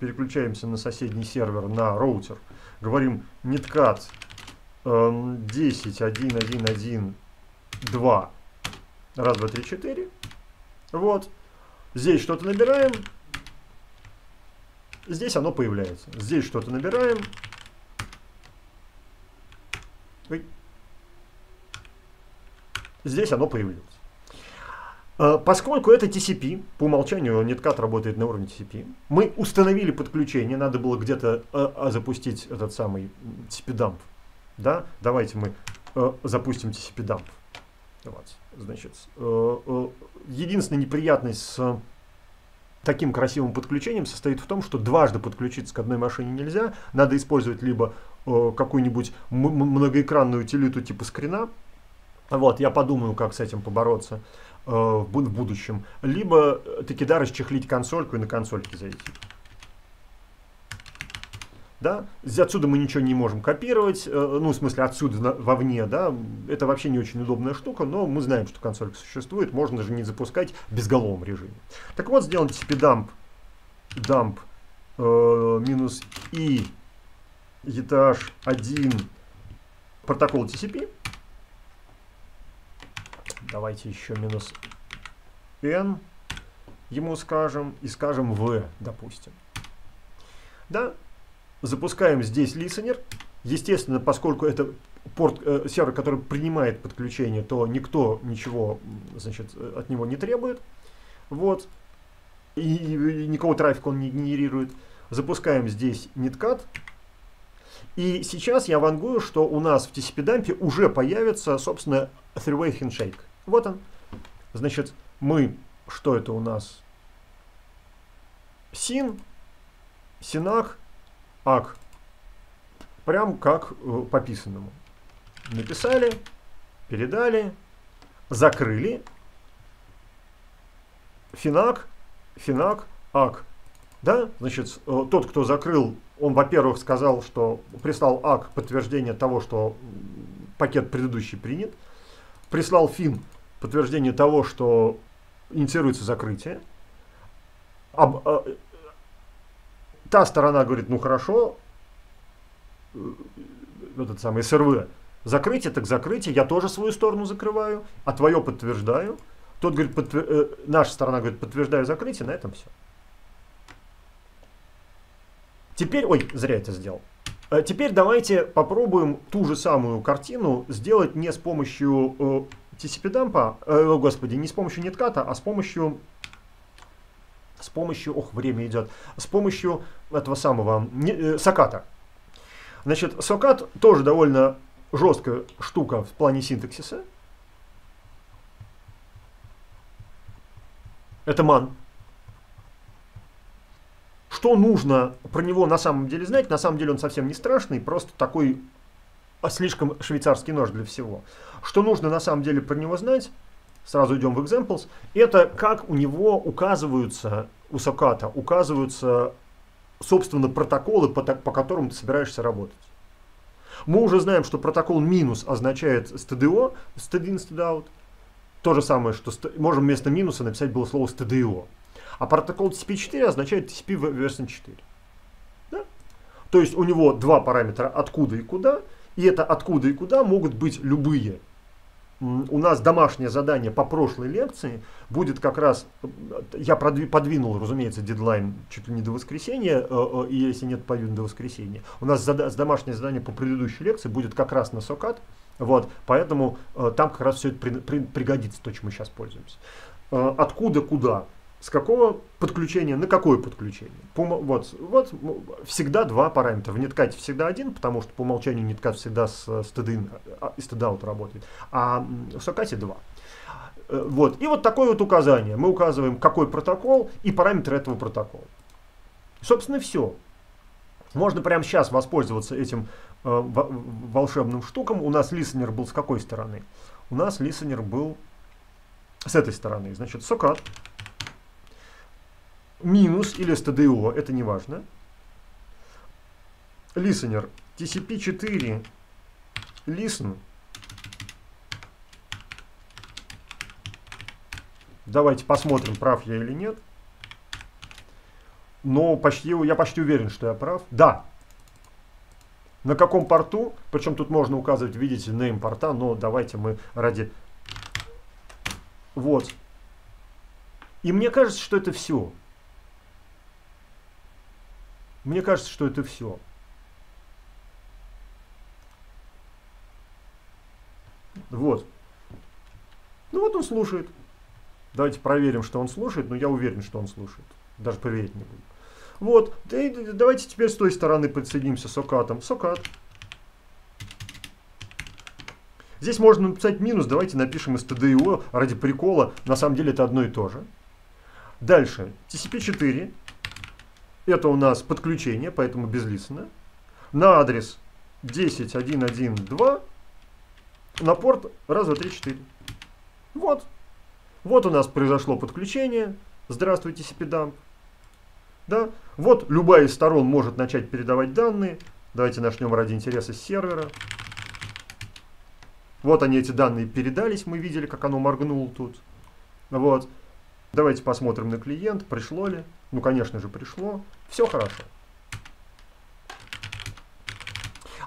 переключаемся на соседний сервер на роутер. Говорим netcat 10, 1, 1, 1, 2, раз, два, три, четыре. Вот. Здесь что-то набираем. Здесь оно появляется. Здесь что-то набираем. Здесь оно появляется. А, поскольку это TCP, по умолчанию Netcat работает на уровне TCP, мы установили подключение, надо было где-то а, а, запустить этот самый TCP-дамп. Да? Давайте мы а, запустим TCP-дамп. Вот. Значит, э, э, единственная неприятность с таким красивым подключением состоит в том, что дважды подключиться к одной машине нельзя. Надо использовать либо э, какую-нибудь многоэкранную утилиту типа скрина. Вот, я подумаю, как с этим побороться в будущем. Либо таки да, расчехлить консольку и на консольке зайти. Да? Отсюда мы ничего не можем копировать, э, ну, в смысле, отсюда вовне, да, это вообще не очень удобная штука, но мы знаем, что консолька существует, можно же не запускать в безголовом режиме. Так вот, сделать cpdump dump э, минус i ETH 1 протокол TCP. Давайте еще минус n ему скажем и скажем v, допустим. Да, запускаем здесь listener. Естественно, поскольку это порт, э, сервер, который принимает подключение, то никто ничего значит, от него не требует. Вот. И, и никакого трафика он не генерирует. Запускаем здесь netcat. И сейчас я вангую, что у нас в TCP-дампе уже появится, собственно, three-way handshake. Вот он. Значит, мы, что это у нас? Син, синах, ак. Прям как э, по. Написали, передали, закрыли. Финак, финак, ак. Да, значит, э, тот, кто закрыл, он, во-первых, сказал, что прислал ак подтверждение того, что пакет предыдущий принят. Прислал фин подтверждение того, что инициируется закрытие. Об, э, та сторона говорит, ну хорошо, э, этот самый СРВ, закрытие так закрытие, я тоже свою сторону закрываю, а твое подтверждаю. Тот говорит, подтвер... э, наша сторона говорит, подтверждаю закрытие, на этом все. Теперь, ой, зря это сделал. Э, теперь давайте попробуем ту же самую картину сделать не с помощью э, TCP-дампа, э, господи, не с помощью нетката, а с помощью с помощью, ох, время идет, с помощью этого самого не, э, соката. Значит, сокат тоже довольно жесткая штука в плане синтаксиса. Это ман. Что нужно про него на самом деле знать? На самом деле он совсем не страшный, просто такой а, слишком швейцарский нож для всего. Что нужно на самом деле про него знать? Сразу идем в examples, это как у него указываются, у Соката, указываются, собственно, протоколы, по, по которым ты собираешься работать. Мы уже знаем, что протокол минус означает stdo, std in, std out. то же самое, что можем вместо минуса написать было слово stdio. А протокол TCP4 означает TCP version 4. Да? То есть у него два параметра откуда и куда, и это откуда и куда могут быть любые. У нас домашнее задание по прошлой лекции будет как раз, я подвинул, разумеется, дедлайн чуть ли не до воскресенья, э, э, и если нет, подвину до воскресенья. У нас домашнее задание по предыдущей лекции будет как раз на сокат, вот, поэтому э, там как раз все это пригодится, то, чем мы сейчас пользуемся. Откуда, куда? С какого подключения на какое подключение? По, вот, вот всегда два параметра. В неткате всегда один, потому что по умолчанию неткат всегда с а, и std работает, а в сокате два. Э, вот. И вот такое вот указание. Мы указываем, какой протокол и параметры этого протокола. Собственно, все. Можно прямо сейчас воспользоваться этим э, волшебным штуком. У нас листенер был с какой стороны? У нас листенер был с этой стороны. Значит, сокат минус или stdio, это не важно. Listener TCP4 listen. Давайте посмотрим, прав я или нет. Но почти, я почти уверен, что я прав. Да. На каком порту? Причем тут можно указывать, видите, name порта, но давайте мы ради... Вот. И мне кажется, что это все. Мне кажется, что это все. Вот. Ну вот он слушает. Давайте проверим, что он слушает, но я уверен, что он слушает. Даже проверить не буду. Вот. Давайте теперь с той стороны подсоединимся с окатом. Сокат. Здесь можно написать минус, давайте напишем stdio ради прикола. На самом деле это одно и то же. Дальше. TCP4. Это у нас подключение, поэтому безлистно. На адрес 10.1.1.2 на порт раз, два, три, четыре. Вот. Вот у нас произошло подключение. Здравствуйте, CPDump. Да? Вот любая из сторон может начать передавать данные. Давайте начнем ради интереса с сервера. Вот они, эти данные передались. Мы видели, как оно моргнуло тут. Вот. Давайте посмотрим на клиент, пришло ли. Ну, конечно же, пришло. Все хорошо.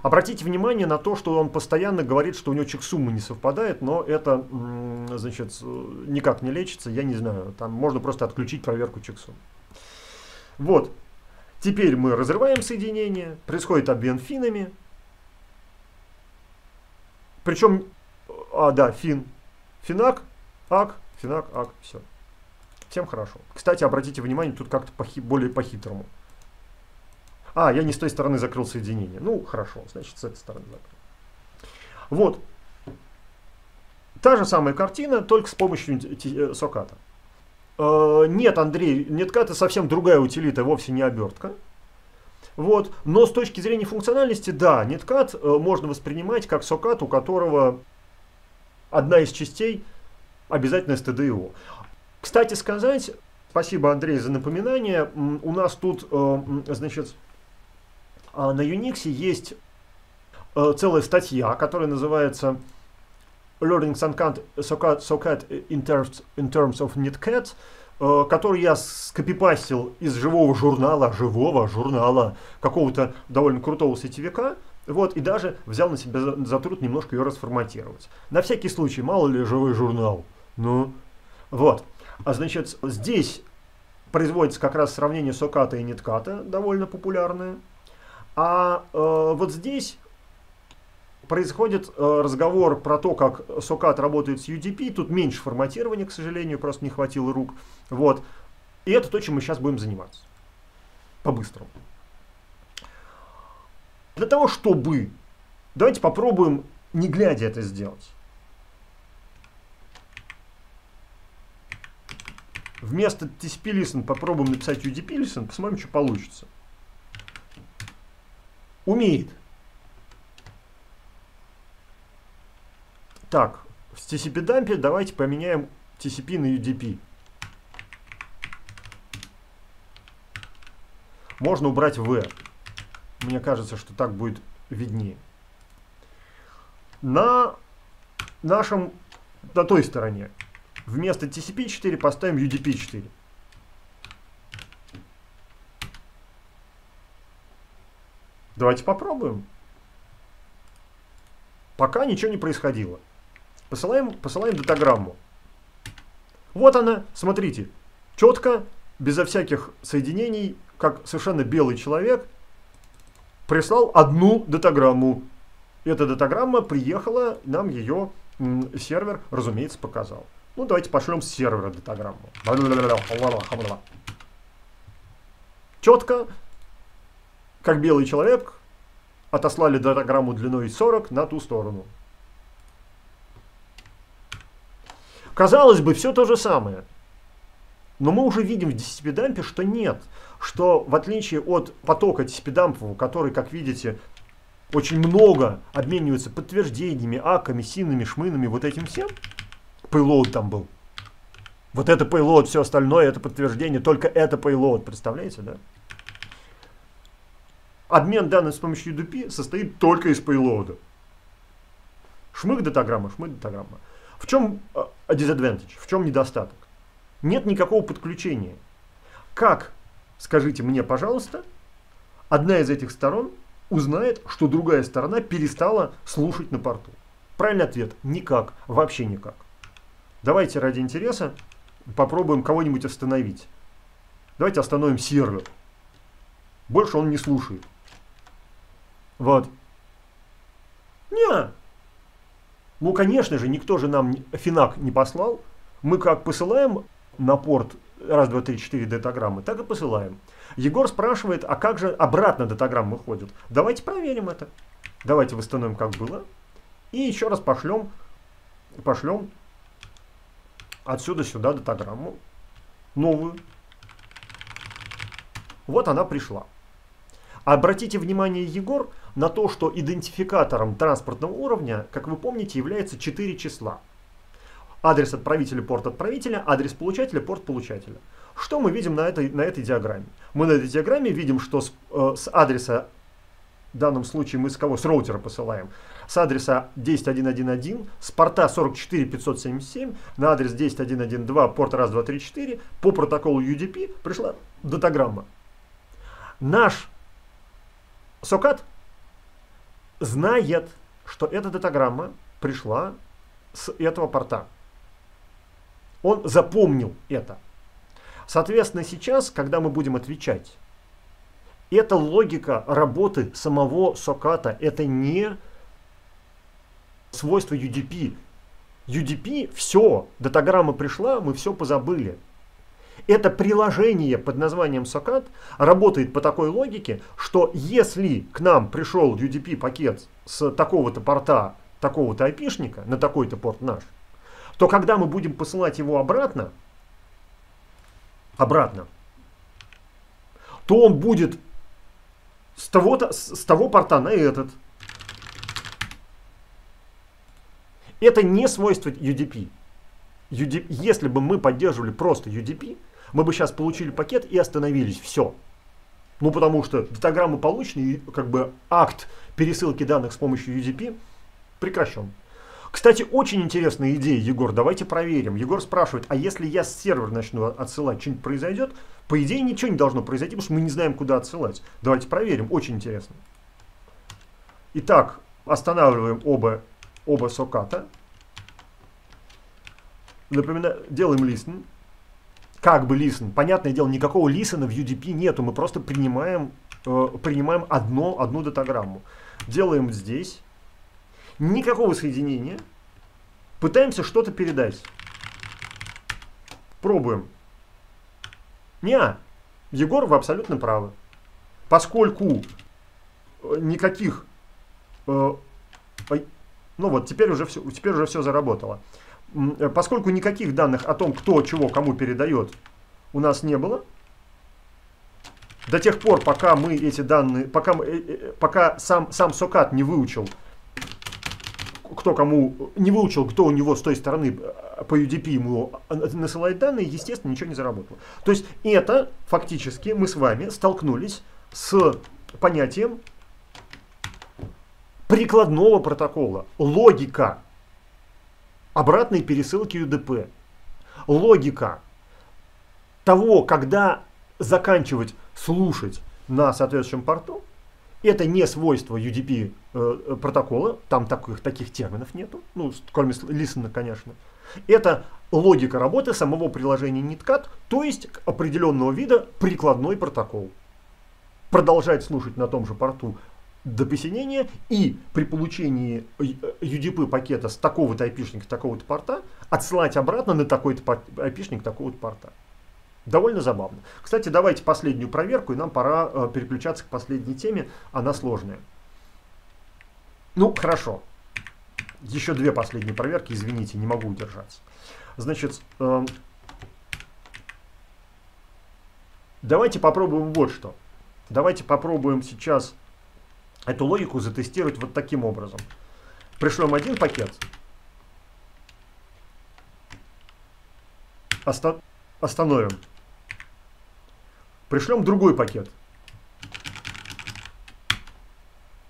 Обратите внимание на то, что он постоянно говорит, что у него чек-сумма не совпадает, но это, значит, никак не лечится, я не знаю. Там можно просто отключить проверку чек-суммы. Вот. Теперь мы разрываем соединение, происходит обмен финами. Причем, а, да, фин, финак, ак, финак, ак, все. Всем хорошо. Кстати, обратите внимание, тут как-то по более по-хитрому. А, я не с той стороны закрыл соединение. Ну, хорошо, значит, с этой стороны закрыл. Вот. Та же самая картина, только с помощью э, соката. Э, нет, Андрей, неткат это совсем другая утилита, вовсе не обертка. Вот. Но с точки зрения функциональности, да, неткат э, можно воспринимать как сокат, у которого одна из частей обязательно STDIO. Кстати сказать, спасибо, Андрей, за напоминание. У нас тут, э, значит, а, на Unix есть э, целая статья, которая называется Learning SOCAT, SOCAT in, terms, in terms of Netcat, э, которую я скопипастил из живого журнала, живого журнала какого-то довольно крутого сетевика, вот, и даже взял на себя за, за труд немножко ее расформатировать. На всякий случай, мало ли живой журнал. Ну, вот. А значит, здесь производится как раз сравнение соката и нетката, довольно популярное. А э, вот здесь происходит э, разговор про то, как сокат работает с UDP. Тут меньше форматирования, к сожалению, просто не хватило рук. Вот. И это то, чем мы сейчас будем заниматься. По-быстрому. Для того, чтобы... Давайте попробуем, не глядя это сделать. Вместо TCP listen попробуем написать UDP listen, посмотрим, что получится. Умеет. Так, в TCP дампе давайте поменяем TCP на UDP. Можно убрать V. Мне кажется, что так будет виднее. На нашем, на той стороне вместо TCP4 поставим UDP4. Давайте попробуем. Пока ничего не происходило. Посылаем, посылаем датаграмму. Вот она, смотрите, четко, безо всяких соединений, как совершенно белый человек, прислал одну датаграмму. Эта датаграмма приехала, нам ее сервер, разумеется, показал. Ну, давайте пошлем с сервера датаграмму. Четко, как белый человек, отослали датаграмму длиной 40 на ту сторону. Казалось бы, все то же самое. Но мы уже видим в TCP-дампе, что нет. Что в отличие от потока TCP-дампового, который, как видите, очень много обменивается подтверждениями, аками, синами, шмынами, вот этим всем, payload там был. Вот это payload, все остальное это подтверждение, только это payload, представляете, да? Обмен данных с помощью UDP состоит только из payload. Шмык датаграмма, шмык датаграмма. В чем э, disadvantage, в чем недостаток? Нет никакого подключения. Как, скажите мне, пожалуйста, одна из этих сторон узнает, что другая сторона перестала слушать на порту? Правильный ответ – никак, вообще никак. Давайте ради интереса попробуем кого-нибудь остановить. Давайте остановим сервер. Больше он не слушает. Вот. Не. Ну, конечно же, никто же нам финак не послал. Мы как посылаем на порт раз, два, три, четыре датаграммы, так и посылаем. Егор спрашивает, а как же обратно датаграммы ходят? Давайте проверим это. Давайте восстановим, как было. И еще раз пошлем, пошлем отсюда сюда датаграмму новую. Вот она пришла. Обратите внимание, Егор, на то, что идентификатором транспортного уровня, как вы помните, является 4 числа. Адрес отправителя, порт отправителя, адрес получателя, порт получателя. Что мы видим на этой, на этой диаграмме? Мы на этой диаграмме видим, что с, э, с адреса, в данном случае мы с кого? С роутера посылаем. С адреса 10111, с порта 44577 на адрес 10112, порт 1234 по протоколу UDP пришла датаграмма. Наш Сокат знает, что эта датаграмма пришла с этого порта. Он запомнил это. Соответственно, сейчас, когда мы будем отвечать, это логика работы самого соката. Это не свойство UDP. UDP, все, датаграмма пришла, мы все позабыли. Это приложение под названием SOCAT работает по такой логике, что если к нам пришел UDP пакет с такого-то порта, такого-то айпишника, на такой-то порт наш, то когда мы будем посылать его обратно, обратно, то он будет с того, с того порта на этот. Это не свойство UDP. UDP. Если бы мы поддерживали просто UDP, мы бы сейчас получили пакет и остановились. Все. Ну, потому что датаграммы получены, и как бы акт пересылки данных с помощью UDP прекращен. Кстати, очень интересная идея, Егор, давайте проверим. Егор спрашивает, а если я с сервера начну отсылать, что-нибудь произойдет? По идее, ничего не должно произойти, потому что мы не знаем, куда отсылать. Давайте проверим, очень интересно. Итак, останавливаем оба, оба соката. Напоминаю, делаем listen как бы listen. Понятное дело, никакого listen в UDP нету, мы просто принимаем, э, принимаем одно, одну датаграмму. Делаем здесь. Никакого соединения. Пытаемся что-то передать. Пробуем. Не, Егор, вы абсолютно правы. Поскольку э, никаких... Э, ну вот, теперь уже все, теперь уже все заработало. Э, поскольку никаких данных о том, кто чего кому передает, у нас не было, до тех пор, пока мы эти данные, пока, пока сам, сам Сокат не выучил, кто кому, не выучил, кто у него с той стороны по UDP ему насылает данные, естественно, ничего не заработало. То есть это фактически мы с вами столкнулись с понятием прикладного протокола, логика обратной пересылки UDP. логика того, когда заканчивать слушать на соответствующем порту, это не свойство UDP э, протокола, там таких, таких терминов нету, ну, кроме listen, конечно. Это логика работы самого приложения NetCat, то есть определенного вида прикладной протокол. Продолжать слушать на том же порту до посинения и при получении UDP пакета с такого-то IP-шника, такого-то порта отсылать обратно на такой-то IP-шник такого-то порта. Довольно забавно. Кстати, давайте последнюю проверку, и нам пора э, переключаться к последней теме. Она сложная. Ну, хорошо. Еще две последние проверки, извините, не могу удержаться. Значит, э, давайте попробуем вот что. Давайте попробуем сейчас эту логику затестировать вот таким образом. Пришлем один пакет. Оста остановим. Пришлем другой пакет.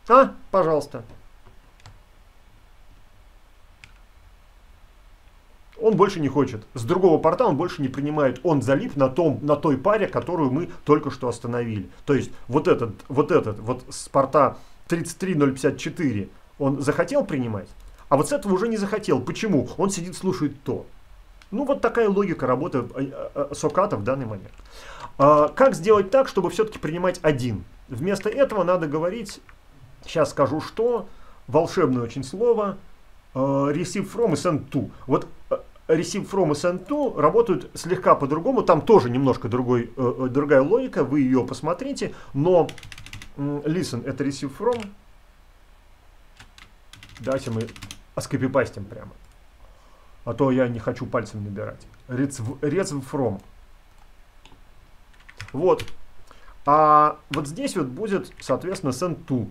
А, пожалуйста. Он больше не хочет. С другого порта он больше не принимает. Он залип на, том, на той паре, которую мы только что остановили. То есть вот этот, вот этот, вот с порта 33054 он захотел принимать, а вот с этого уже не захотел. Почему? Он сидит, слушает то. Ну вот такая логика работы э, э, э, соката в данный момент. А, как сделать так, чтобы все-таки принимать один? Вместо этого надо говорить, сейчас скажу что, волшебное очень слово, receive from и send to. Вот receive from и send to работают слегка по-другому, там тоже немножко другой, другая логика, вы ее посмотрите, но listen это receive from, давайте мы скопипастим прямо, а то я не хочу пальцем набирать. Receive from вот. А вот здесь вот будет, соответственно, send to.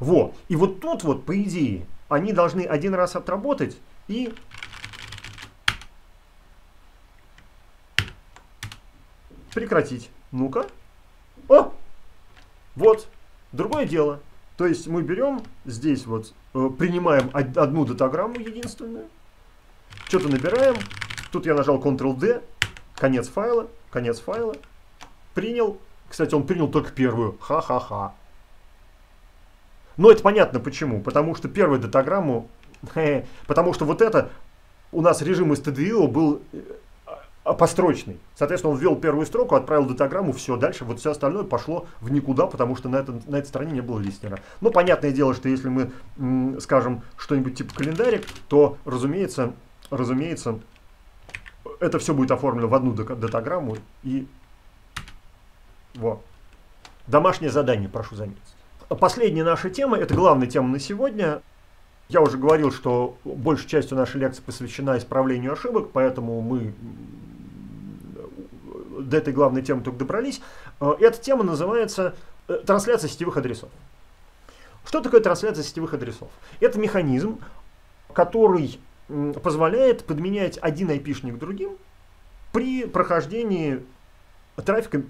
Во. И вот тут вот, по идее, они должны один раз отработать и прекратить. Ну-ка. О! Вот. Другое дело. То есть мы берем здесь вот, э, принимаем одну датаграмму единственную, что-то набираем, Тут я нажал Ctrl-D, конец файла, конец файла, принял. Кстати, он принял только первую. Ха-ха-ха. Но это понятно почему. Потому что первую датаграмму, потому что вот это, у нас режим из TDIO был э, построчный. Соответственно, он ввел первую строку, отправил датаграмму, все, дальше вот все остальное пошло в никуда, потому что на, этом, на этой стороне не было листнера. Но понятное дело, что если мы скажем что-нибудь типа календарик, то, разумеется, разумеется, это все будет оформлено в одну датаграмму и вот. Домашнее задание, прошу заметить. Последняя наша тема, это главная тема на сегодня. Я уже говорил, что большей частью нашей лекции посвящена исправлению ошибок, поэтому мы до этой главной темы только добрались. Эта тема называется э, трансляция сетевых адресов. Что такое трансляция сетевых адресов? Это механизм, который позволяет подменять один IP-шник другим при прохождении трафика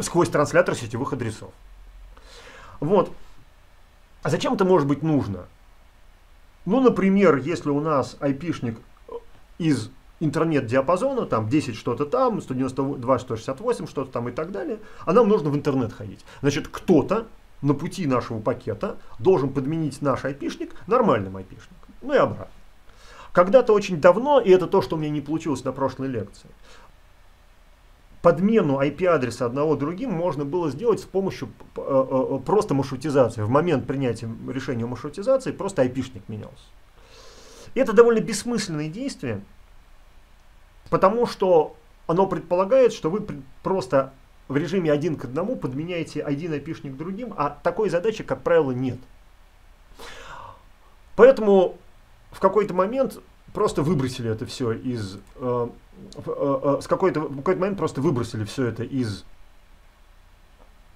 сквозь транслятор сетевых адресов. Вот. А зачем это может быть нужно? Ну, например, если у нас IP-шник из интернет-диапазона, там 10 что-то там, 192, 168, что-то там и так далее, а нам нужно в интернет ходить. Значит, кто-то на пути нашего пакета должен подменить наш IP-шник нормальным IP-шником. Ну и обратно. Когда-то очень давно, и это то, что у меня не получилось на прошлой лекции, подмену IP-адреса одного другим можно было сделать с помощью э, э, просто маршрутизации. В момент принятия решения о маршрутизации просто IP-шник менялся. И это довольно бессмысленное действие, потому что оно предполагает, что вы просто в режиме один к одному подменяете один IP-шник другим, а такой задачи, как правило, нет. Поэтому в какой-то момент просто выбросили это все из... Э, э, э, с какой-то, какой-то момент просто выбросили все это из...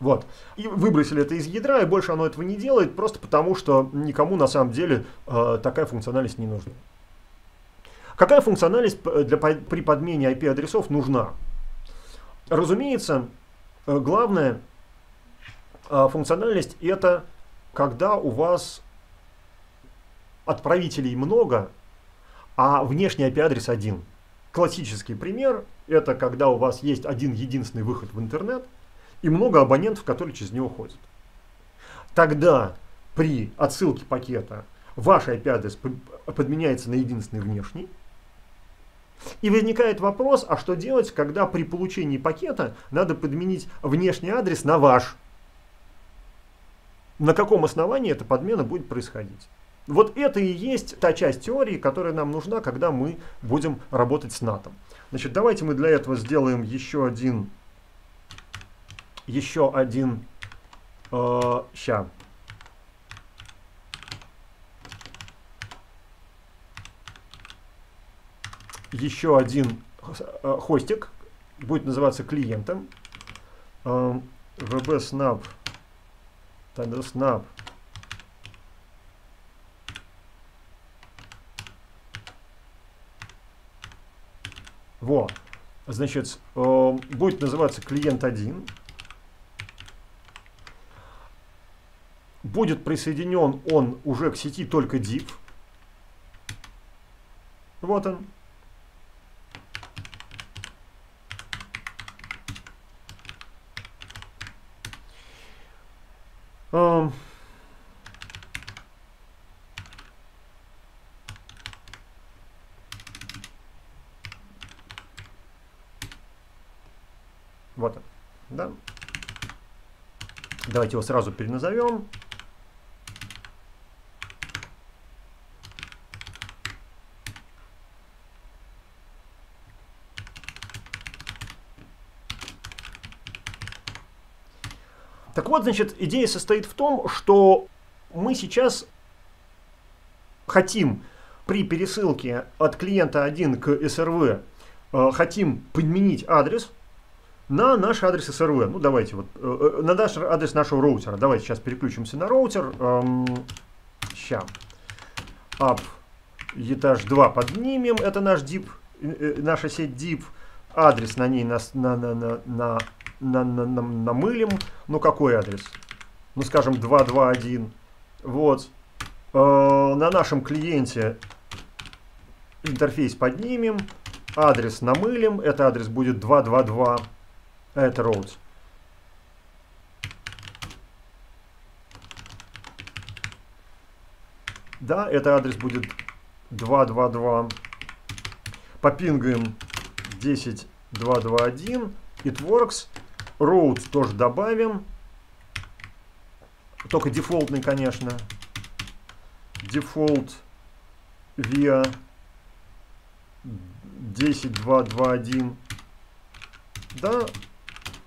Вот. И выбросили это из ядра, и больше оно этого не делает, просто потому что никому на самом деле э, такая функциональность не нужна. Какая функциональность для, при подмене IP-адресов нужна? Разумеется, главная функциональность это когда у вас отправителей много, а внешний IP-адрес один. Классический пример – это когда у вас есть один единственный выход в интернет и много абонентов, которые через него ходят. Тогда при отсылке пакета ваш IP-адрес подменяется на единственный внешний. И возникает вопрос, а что делать, когда при получении пакета надо подменить внешний адрес на ваш? На каком основании эта подмена будет происходить? Вот это и есть та часть теории, которая нам нужна, когда мы будем работать с НАТО. Значит, давайте мы для этого сделаем еще один, еще один, э, ща. Еще один э, хостик, будет называться клиентом. Э, VB Snap, Во. Значит, э, будет называться клиент 1. Будет присоединен он уже к сети только div. Вот он. Um, Вот он. Да. Давайте его сразу переназовем. Так вот, значит, идея состоит в том, что мы сейчас хотим при пересылке от клиента 1 к SRV, э, хотим подменить адрес, на наш адрес SRW. Ну, давайте вот э, э, на наш адрес нашего роутера. Давайте сейчас переключимся на роутер. Эм, ща. Up этаж 2 поднимем. Это наш дип, э, э, наша сеть дип. Адрес на ней нас на, на, на, на, на, на, на, намылим. Ну, какой адрес? Ну, скажем, 221. Вот. Э, на нашем клиенте интерфейс поднимем. Адрес намылим. Это адрес будет 222 это roads. Да, это адрес будет 222. Попингаем 10221. It works. Roads тоже добавим. Только дефолтный, конечно. Default via 10221. Да,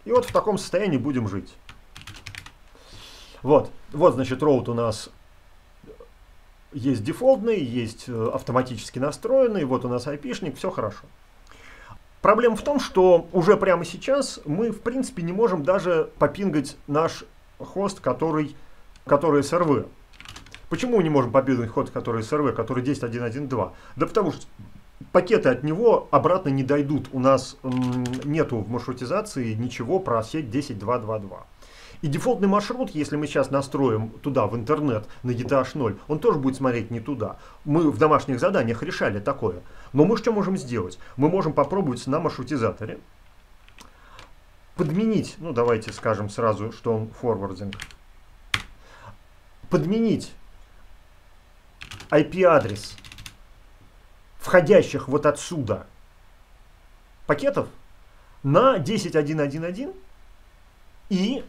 и вот в таком состоянии будем жить. Вот, вот значит, route у нас есть дефолтный, есть э, автоматически настроенный, вот у нас айпишник, все хорошо. Проблема в том, что уже прямо сейчас мы, в принципе, не можем даже попингать наш хост, который, который SRV. Почему не можем попингать хост, который SRV, который 10.1.1.2? Да потому что пакеты от него обратно не дойдут. У нас нету в маршрутизации ничего про сеть 10.2.2.2. И дефолтный маршрут, если мы сейчас настроим туда, в интернет, на ETH 0, он тоже будет смотреть не туда. Мы в домашних заданиях решали такое. Но мы что можем сделать? Мы можем попробовать на маршрутизаторе подменить, ну давайте скажем сразу, что он форвардинг, подменить IP-адрес входящих вот отсюда пакетов на 10.1.1.1 и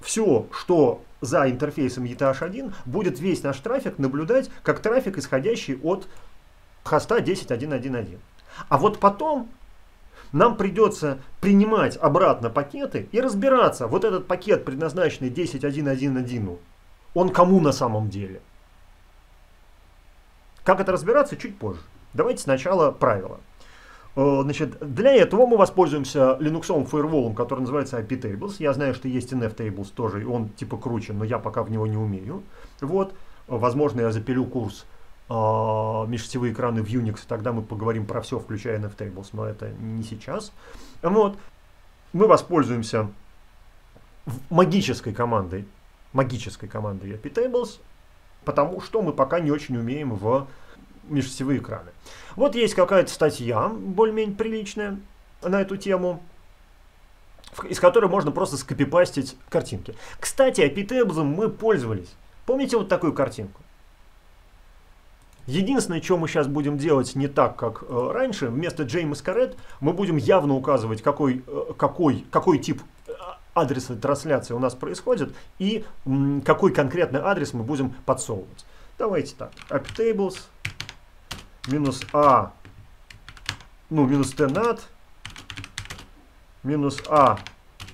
все, что за интерфейсом ETH1, будет весь наш трафик наблюдать как трафик, исходящий от хоста 10.1.1.1. А вот потом нам придется принимать обратно пакеты и разбираться, вот этот пакет, предназначенный 10.1.1.1, он кому на самом деле. Как это разбираться, чуть позже. Давайте сначала правила. Э, значит, для этого мы воспользуемся Linux фаерволом, который называется iptables. Я знаю, что есть nftables тоже, и он типа круче, но я пока в него не умею. Вот. Возможно, я запилю курс э, межсетевые экраны в Unix, тогда мы поговорим про все, включая nftables, но это не сейчас. Вот. Мы воспользуемся магической командой, магической командой iptables, потому что мы пока не очень умеем в межсетевые экраны. Вот есть какая-то статья, более-менее приличная, на эту тему, из которой можно просто скопипастить картинки. Кстати, IP мы пользовались. Помните вот такую картинку? Единственное, что мы сейчас будем делать не так, как э, раньше, вместо JMasquerade мы будем явно указывать, какой, э, какой, какой тип э, адреса трансляции у нас происходит и м, какой конкретный адрес мы будем подсовывать. Давайте так. AppTables минус А, ну, минус TNAT, минус А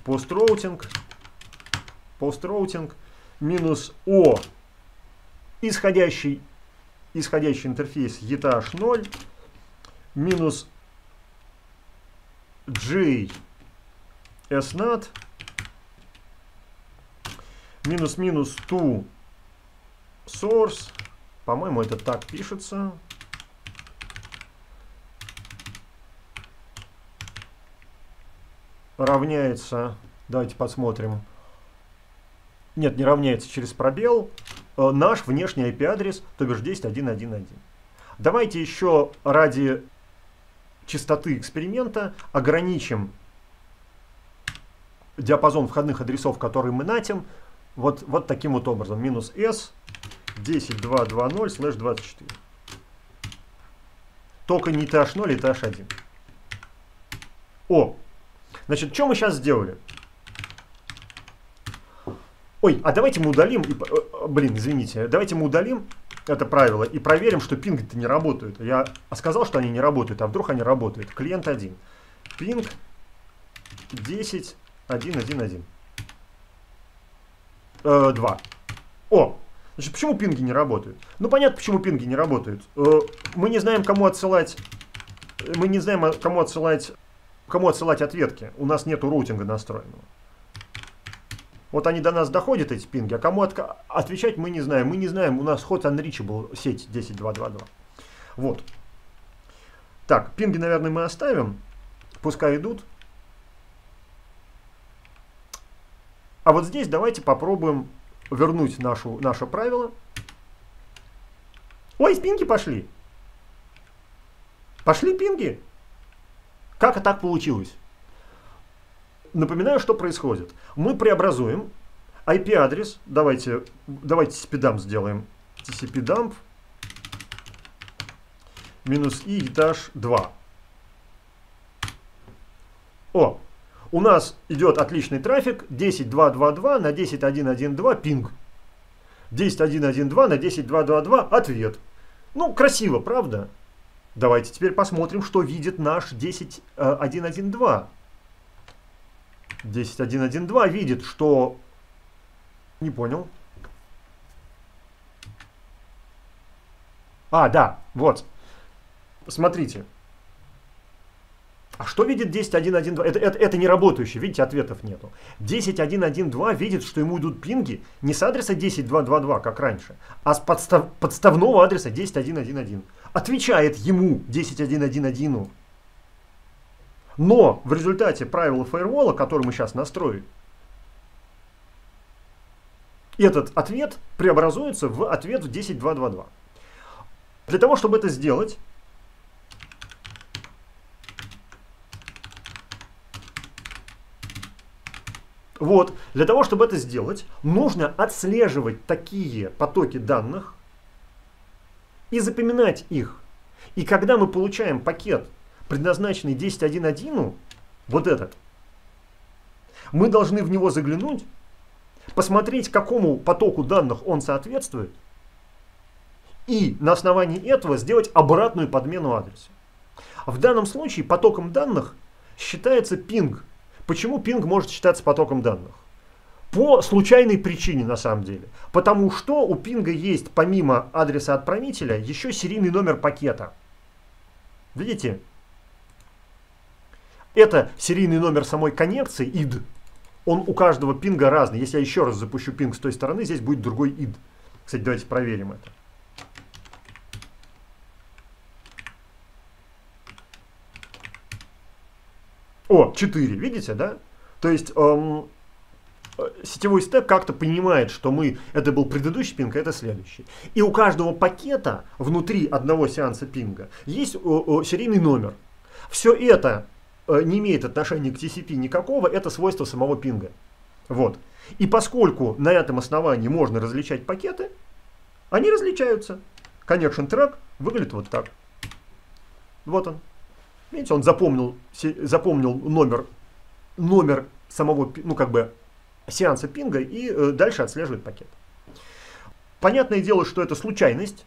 построутинг, построутинг, минус О исходящий, исходящий интерфейс ETH 0, минус J SNAT, минус минус to source, по-моему это так пишется, равняется, давайте посмотрим, нет, не равняется через пробел, э, наш внешний IP-адрес, то бишь 10.1.1.1. Давайте еще ради чистоты эксперимента ограничим диапазон входных адресов, которые мы натим, вот, вот таким вот образом. Минус S 10.2.2.0 слэш 24. Только не TH0 и TH1. О, Значит, что мы сейчас сделали? Ой, а давайте мы удалим, и, э, блин, извините, давайте мы удалим это правило и проверим, что пинги-то не работают. Я сказал, что они не работают, а вдруг они работают. Клиент 1. Пинг 10, 1, 1, 1. Э, 2. О, значит, почему пинги не работают? Ну, понятно, почему пинги не работают. Э, мы не знаем, кому отсылать, мы не знаем, кому отсылать кому отсылать ответки. У нас нету роутинга настроенного. Вот они до нас доходят, эти пинги, а кому от, отвечать мы не знаем. Мы не знаем, у нас ход unreachable сеть 10.2.2.2. Вот. Так, пинги, наверное, мы оставим. Пускай идут. А вот здесь давайте попробуем вернуть нашу, наше правило. Ой, пинги пошли. Пошли пинги. Как так получилось? Напоминаю, что происходит. Мы преобразуем IP-адрес, давайте, давайте TCP-dump сделаем. TCP-dump минус i этаж 2. О, у нас идет отличный трафик 10.2.2.2 на 10.1.1.2 пинг. 10.1.1.2 на 10.2.2.2 ответ. Ну, красиво, правда? Давайте теперь посмотрим, что видит наш 10.1.1.2. 10.1.1.2 видит, что... Не понял. А, да, вот. Смотрите. А что видит 10.1.1.2? Это, это, это не работающий, видите, ответов нету. 10.1.1.2 видит, что ему идут пинги не с адреса 10.2.2.2, как раньше, а с подстав, подставного адреса 10.1.1.1 отвечает ему 10.1.1.1. Но в результате правила фаервола, который мы сейчас настроили, этот ответ преобразуется в ответ в 10.2.2.2. Для того, чтобы это сделать, Вот, для того, чтобы это сделать, нужно отслеживать такие потоки данных, и запоминать их. И когда мы получаем пакет, предназначенный 10.1.1, вот этот, мы должны в него заглянуть, посмотреть, какому потоку данных он соответствует, и на основании этого сделать обратную подмену адреса. В данном случае потоком данных считается пинг. Почему пинг может считаться потоком данных? По случайной причине на самом деле. Потому что у пинга есть помимо адреса отправителя еще серийный номер пакета. Видите? Это серийный номер самой коннекции id. Он у каждого пинга разный. Если я еще раз запущу пинг с той стороны, здесь будет другой id. Кстати, давайте проверим это. О, 4, видите, да? То есть эм, сетевой стек как-то понимает, что мы, это был предыдущий пинг, а это следующий. И у каждого пакета внутри одного сеанса пинга есть о, о, серийный номер. Все это э, не имеет отношения к TCP никакого, это свойство самого пинга. Вот. И поскольку на этом основании можно различать пакеты, они различаются. Connection track выглядит вот так. Вот он. Видите, он запомнил, запомнил номер, номер самого, ну как бы, сеанса пинга и э, дальше отслеживает пакет. Понятное дело, что это случайность.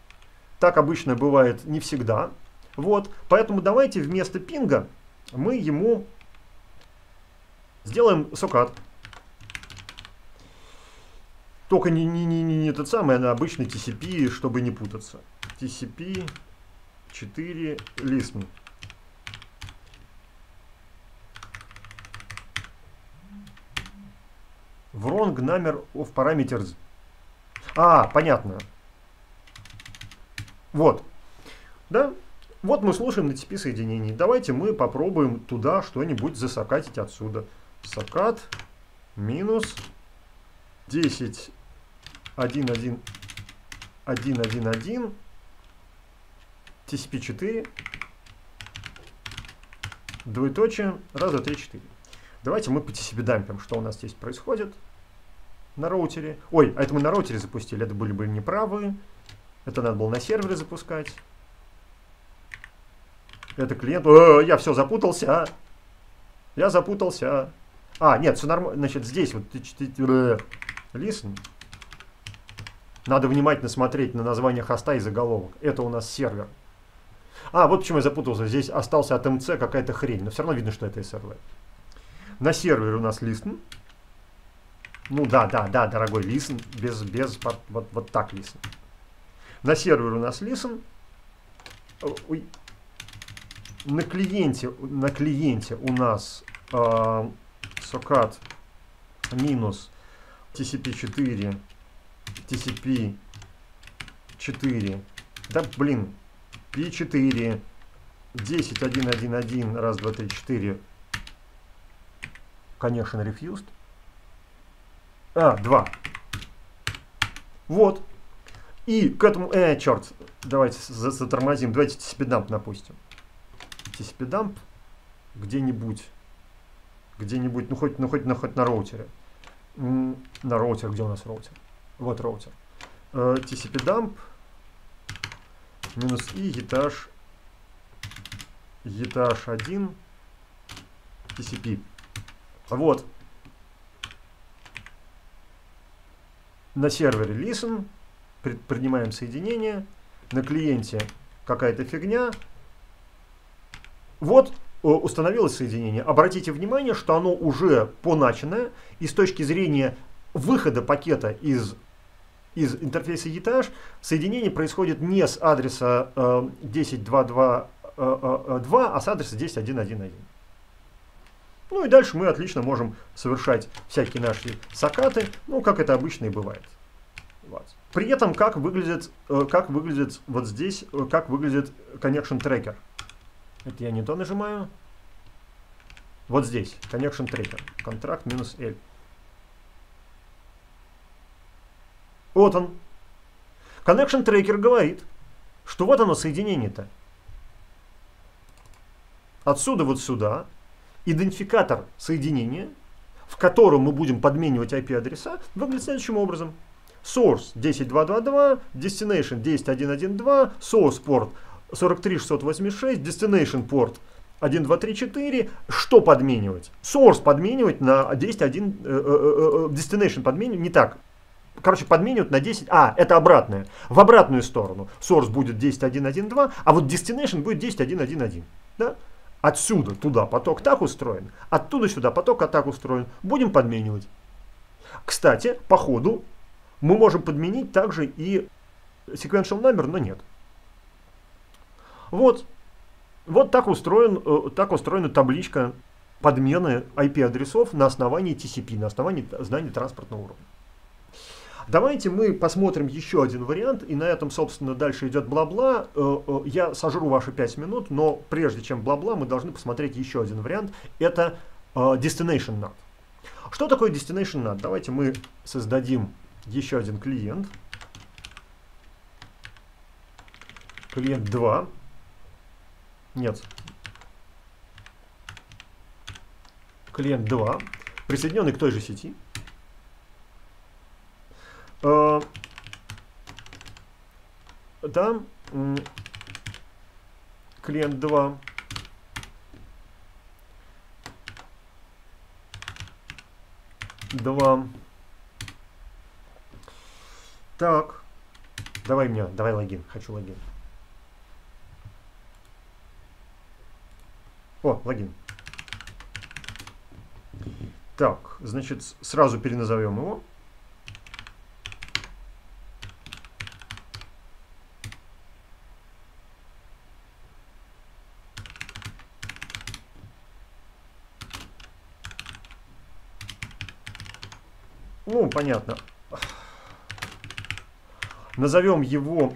Так обычно бывает не всегда. Вот, поэтому давайте вместо пинга мы ему сделаем сокат. Только не, не, не, не тот самый, а обычный TCP, чтобы не путаться. TCP 4 listen. Wrong number of parameters. А, понятно. Вот. Да? Вот мы слушаем на TCP соединении. Давайте мы попробуем туда что-нибудь засокатить отсюда. Сокат минус 10 1 1 1 1 1 TCP 4 двоеточие раз, два, три, четыре. Давайте мы по TCP дампим, что у нас здесь происходит на роутере. Ой, а это мы на роутере запустили, это были бы неправы. Это надо было на сервере запускать. Это клиент. О, я все запутался. Я запутался. А, нет, все нормально. Значит, здесь вот listen. Надо внимательно смотреть на название хоста и заголовок. Это у нас сервер. А, вот почему я запутался. Здесь остался от МЦ какая-то хрень. Но все равно видно, что это SRV. На сервере у нас listen. Ну да, да, да, дорогой listen. Без, без, вот, вот так listen. На сервере у нас listen. Ой. На клиенте, на клиенте у нас э, socat минус TCP4 TCP 4. Да блин, P4, 10, 1, 1, 1, раз, два, три, четыре. Конечно, refused. А, 2. Вот. И к этому... Э, черт. Давайте затормозим. Давайте tcpdump напустим. Tcpdump где-нибудь. Где-нибудь, ну хоть, ну, хоть, ну, хоть на роутере. На роутер, где у нас роутер? Вот роутер. Э, э, минус и етаж етаж 1 TCP. Вот. На сервере listen, принимаем соединение, на клиенте какая-то фигня. Вот э, установилось соединение. Обратите внимание, что оно уже поначенное, и с точки зрения выхода пакета из из интерфейса ETH соединение происходит не с адреса э, 10.2.2.2, э, э, а с адреса 10.1.1.1. Ну и дальше мы отлично можем совершать всякие наши сакаты, ну как это обычно и бывает. Вот. При этом как выглядит, э, как выглядит вот здесь, э, как выглядит connection tracker. Это я не то нажимаю. Вот здесь, connection tracker, контракт минус L. Вот он. Connection Tracker говорит, что вот оно соединение-то. Отсюда вот сюда идентификатор соединения, в котором мы будем подменивать IP-адреса, выглядит следующим образом. Source 10222, Destination 10112, Source port 43686, Destination port 1234. Что подменивать? Source подменивать на 10.1, э, э, э, Destination подменивать не так короче, подменят на 10, а, это обратное, в обратную сторону. Source будет 10.1.1.2, а вот destination будет 10.1.1.1. Да? Отсюда туда поток так устроен, оттуда сюда поток а так устроен. Будем подменивать. Кстати, по ходу мы можем подменить также и sequential number, но нет. Вот, вот так, устроен, э, так устроена табличка подмены IP-адресов на основании TCP, на основании знания транспортного уровня. Давайте мы посмотрим еще один вариант, и на этом, собственно, дальше идет бла-бла. Э, э, я сожру ваши 5 минут, но прежде чем бла-бла, мы должны посмотреть еще один вариант. Это э, Destination NAT. Что такое Destination NAT? Давайте мы создадим еще один клиент. Клиент 2. Нет. Клиент 2, присоединенный к той же сети. Э, там клиент 2 2 так. Давай мне давай логин хочу логин. О логин. Так значит сразу переназовем его Понятно. Назовем его...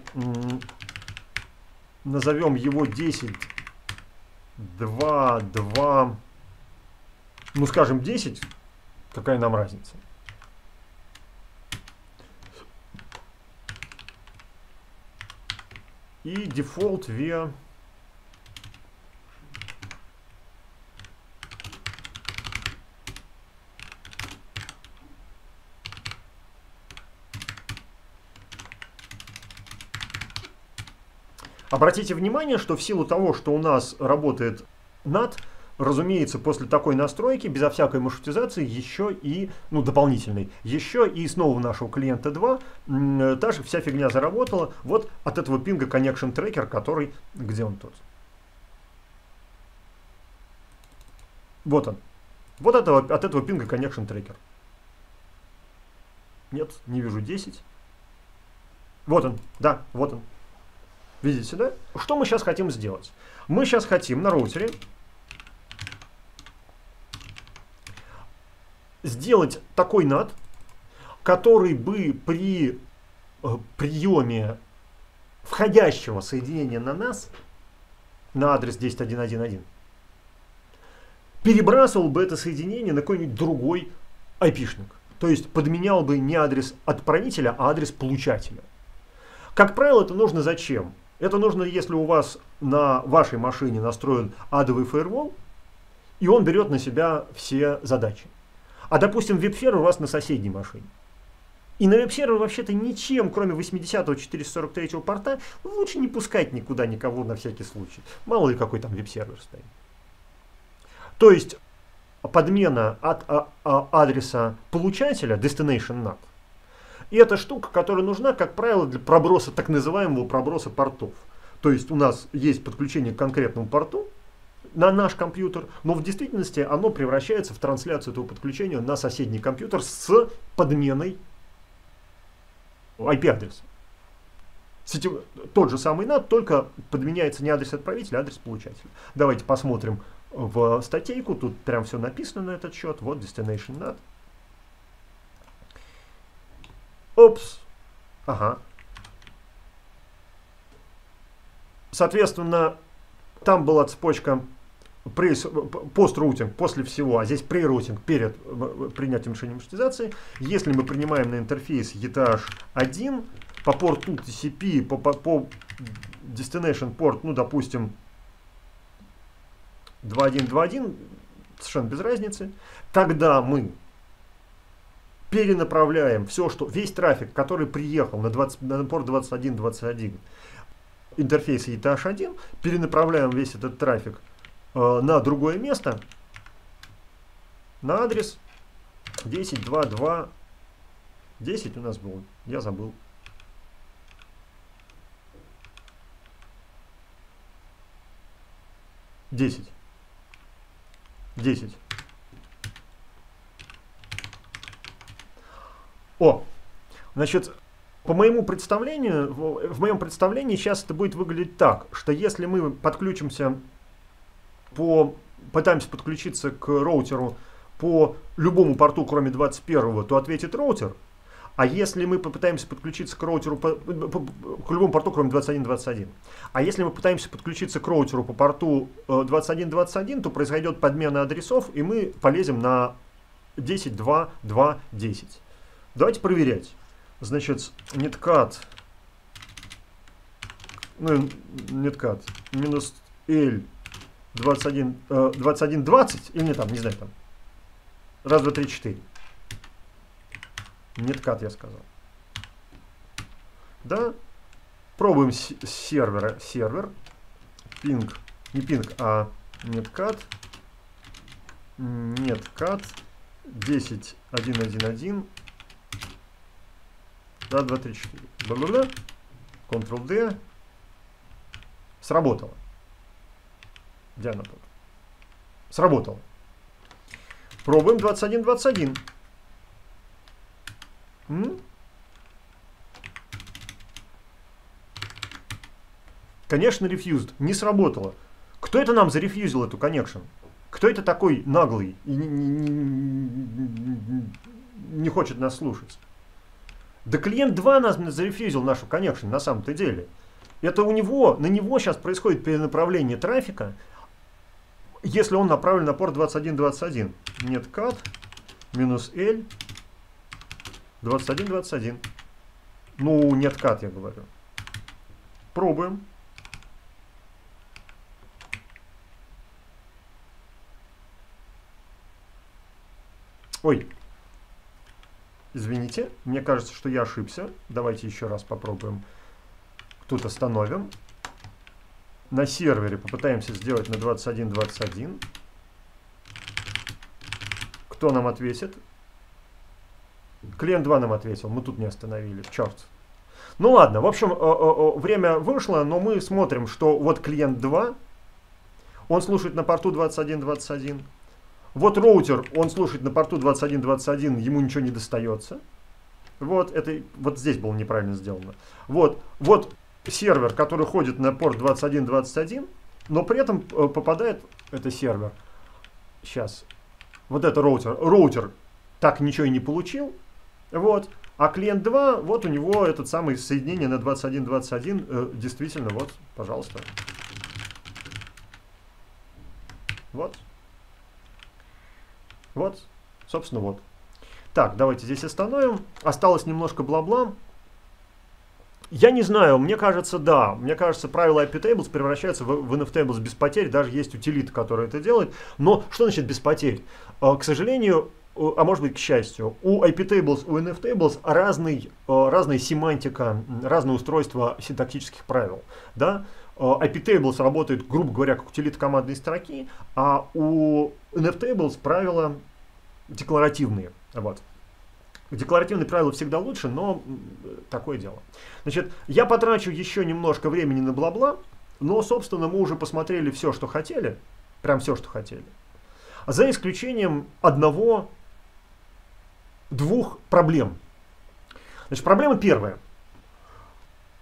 Назовем его 10, 2, 2... Ну, скажем, 10. Какая нам разница? И дефолт via Обратите внимание, что в силу того, что у нас работает NAT, разумеется, после такой настройки, безо всякой маршрутизации, еще и, ну, дополнительной, еще и снова нашего клиента 2, та же вся фигня заработала, вот от этого пинга Connection Tracker, который, где он тут? Вот он. Вот этого, от этого пинга Connection Tracker. Нет, не вижу 10. Вот он, да, вот он. Видите, да? Что мы сейчас хотим сделать? Мы сейчас хотим на роутере сделать такой NAT, который бы при э, приеме входящего соединения на нас, на адрес 10.1.1.1, перебрасывал бы это соединение на какой-нибудь другой айпишник. То есть подменял бы не адрес отправителя, а адрес получателя. Как правило, это нужно зачем? Это нужно, если у вас на вашей машине настроен адовый фаервол, и он берет на себя все задачи. А допустим, веб-сервер у вас на соседней машине. И на веб-сервер вообще-то ничем, кроме 80-го 443 порта, лучше не пускать никуда никого на всякий случай. Мало ли какой там веб-сервер стоит. То есть подмена от а, а, адреса получателя destination NAT и это штука, которая нужна, как правило, для проброса, так называемого проброса портов. То есть у нас есть подключение к конкретному порту на наш компьютер, но в действительности оно превращается в трансляцию этого подключения на соседний компьютер с подменой IP-адреса. Сетев... Тот же самый NAT, только подменяется не адрес отправителя, а адрес получателя. Давайте посмотрим в статейку, тут прям все написано на этот счет. Вот Destination NAT. Опс. Ага. Соответственно, там была цепочка пост-рутинг после всего, а здесь pre-рутинг перед э, принятием решения маршрутизации. Если мы принимаем на интерфейс ETH 1 по порту TCP, по, по, по destination порт, ну, допустим, 2.1.2.1, совершенно без разницы, тогда мы перенаправляем все, что весь трафик, который приехал на, 20, на порт 2121 интерфейс ETH1, перенаправляем весь этот трафик э, на другое место, на адрес 10.2.2. 10 у нас был, я забыл. Десять. Десять. О, значит, по моему представлению, в моем представлении сейчас это будет выглядеть так, что если мы подключимся по, пытаемся подключиться к роутеру по любому порту, кроме 21, то ответит роутер. А если мы попытаемся подключиться к роутеру по, по, к любому порту, кроме 21.21, а если мы пытаемся подключиться к роутеру по порту 21.21, э, то произойдет подмена адресов, и мы полезем на 10, 2, 2, 10. Давайте проверять. Значит, netcat, ну, netcat, минус L 21, э, 21, 20, или не там, не знаю, там, раз, два, три, четыре. Netcat я сказал. Да, пробуем с сервера, сервер, пинг, не пинг, а netcat, netcat, 10, 1, 1, 1, да, 2, 3, 4. Бла-бла-бла. Ctrl-D. Сработало. Где она тут? Сработало. Пробуем 21, 21. М? Конечно, refused. Не сработало. Кто это нам зарефьюзил эту connection? Кто это такой наглый и не, не, не, не хочет нас слушать? Да клиент 2 нас зарефьюзил нашу connection на самом-то деле. Это у него, на него сейчас происходит перенаправление трафика, если он направлен на порт 2121. Нет cat минус L 2121. Ну, нет cat, я говорю. Пробуем. Ой, Извините, мне кажется, что я ошибся. Давайте еще раз попробуем. Тут остановим. На сервере попытаемся сделать на 21.21. Кто нам ответит? Клиент 2 нам ответил, мы тут не остановили, черт. Ну ладно, в общем, время вышло, но мы смотрим, что вот клиент 2, он слушает на порту 21.21. Вот роутер, он слушает на порту 21.21, ему ничего не достается. Вот, это, вот здесь было неправильно сделано. Вот, вот сервер, который ходит на порт 21.21, но при этом э, попадает, это сервер, сейчас, вот это роутер, роутер так ничего и не получил, вот, а клиент 2, вот у него этот самый соединение на 21.21, э, действительно, вот, пожалуйста. Вот. Вот, собственно, вот. Так, давайте здесь остановим. Осталось немножко бла-бла. Я не знаю, мне кажется, да. Мне кажется, правила IP Tables превращаются в, в NF Tables без потерь. Даже есть утилита, которая это делает. Но что значит без потерь? А, к сожалению, а может быть, к счастью, у IP Tables, у NF Tables разный, а, разная семантика, разное устройство синтактических правил. Да? IP Tables работает, грубо говоря, как утилит командной строки, а у NFTables правила декларативные. Вот. Декларативные правила всегда лучше, но такое дело. Значит, я потрачу еще немножко времени на бла-бла, но, собственно, мы уже посмотрели все, что хотели. Прям все, что хотели. За исключением одного, двух проблем. Значит, проблема первая.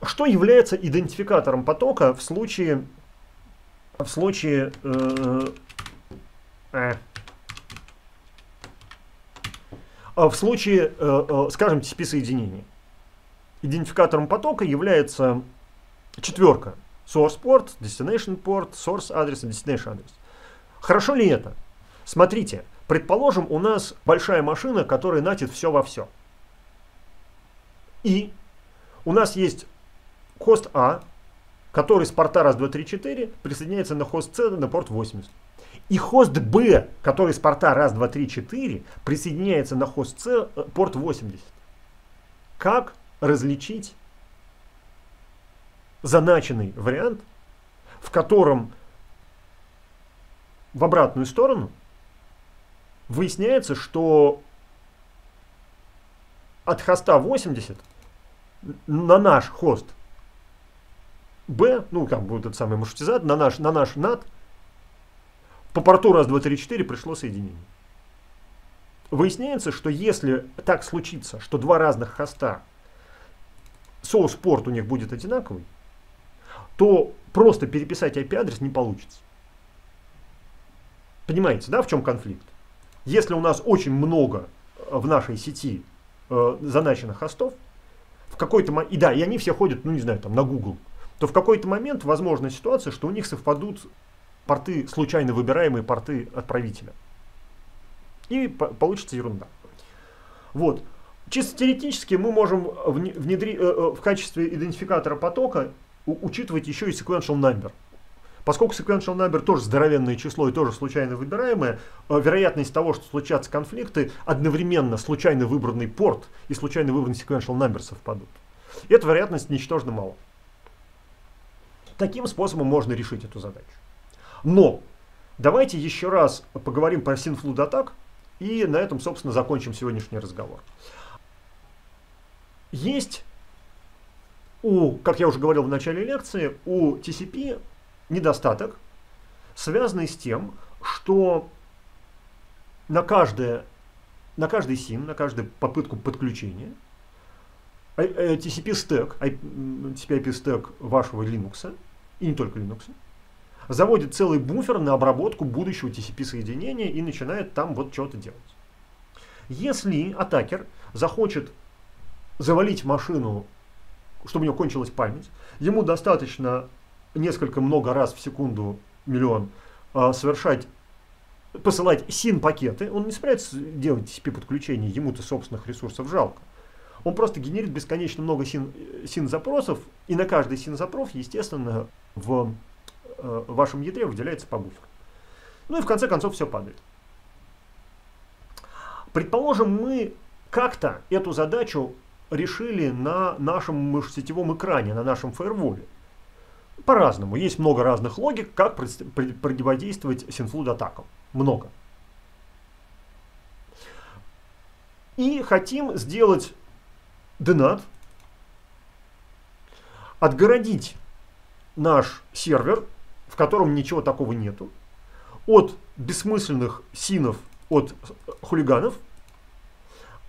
Что является идентификатором потока в случае, в случае э, э, в случае, э, э, скажем, TCP-соединения? Идентификатором потока является четверка. Source port, destination port, source адрес и destination адрес. Хорошо ли это? Смотрите, предположим, у нас большая машина, которая натит все во все. И у нас есть хост А, который с порта раз, два, три, четыре присоединяется на хост С на порт 80. И хост Б, который с порта раз, два, три, четыре присоединяется на хост С э, порт 80. Как различить заначенный вариант, в котором в обратную сторону выясняется, что от хоста 80 на наш хост B, ну как будет этот самый маршрутизатор, на наш, на наш NAT, по порту раз, два, три, четыре пришло соединение. Выясняется, что если так случится, что два разных хоста, соус порт у них будет одинаковый, то просто переписать IP-адрес не получится. Понимаете, да, в чем конфликт? Если у нас очень много э, в нашей сети э, заначенных хостов, в какой-то и да, и они все ходят, ну не знаю, там на Google, то в какой-то момент возможна ситуация, что у них совпадут порты, случайно выбираемые порты отправителя. И получится ерунда. Вот. Чисто теоретически мы можем внедрить э, э, в качестве идентификатора потока учитывать еще и sequential number. Поскольку sequential number тоже здоровенное число и тоже случайно выбираемое, э, вероятность того, что случатся конфликты, одновременно случайно выбранный порт и случайно выбранный sequential number совпадут. И эта вероятность ничтожно мало. Таким способом можно решить эту задачу. Но давайте еще раз поговорим про SynFlood атак, и на этом, собственно, закончим сегодняшний разговор. Есть у, как я уже говорил в начале лекции, у TCP недостаток, связанный с тем, что на, каждое, на каждый SIM, на каждую попытку подключения TCP стек, TCP IP стек вашего Linux, и не только Linux, заводит целый буфер на обработку будущего TCP соединения и начинает там вот что-то делать. Если атакер захочет завалить машину, чтобы у него кончилась память, ему достаточно несколько много раз в секунду миллион э, совершать посылать син-пакеты, он не собирается делать TCP-подключение, ему-то собственных ресурсов жалко. Он просто генерит бесконечно много син-запросов, и на каждый син-запрос, естественно, в э, вашем ядре выделяется по буферу. Ну и в конце концов все падает. Предположим, мы как-то эту задачу решили на нашем межсетевом экране, на нашем фаерволе. По-разному. Есть много разных логик, как противодействовать синфлуд атакам. Много. И хотим сделать денат, отгородить наш сервер, в котором ничего такого нету, от бессмысленных синов, от хулиганов –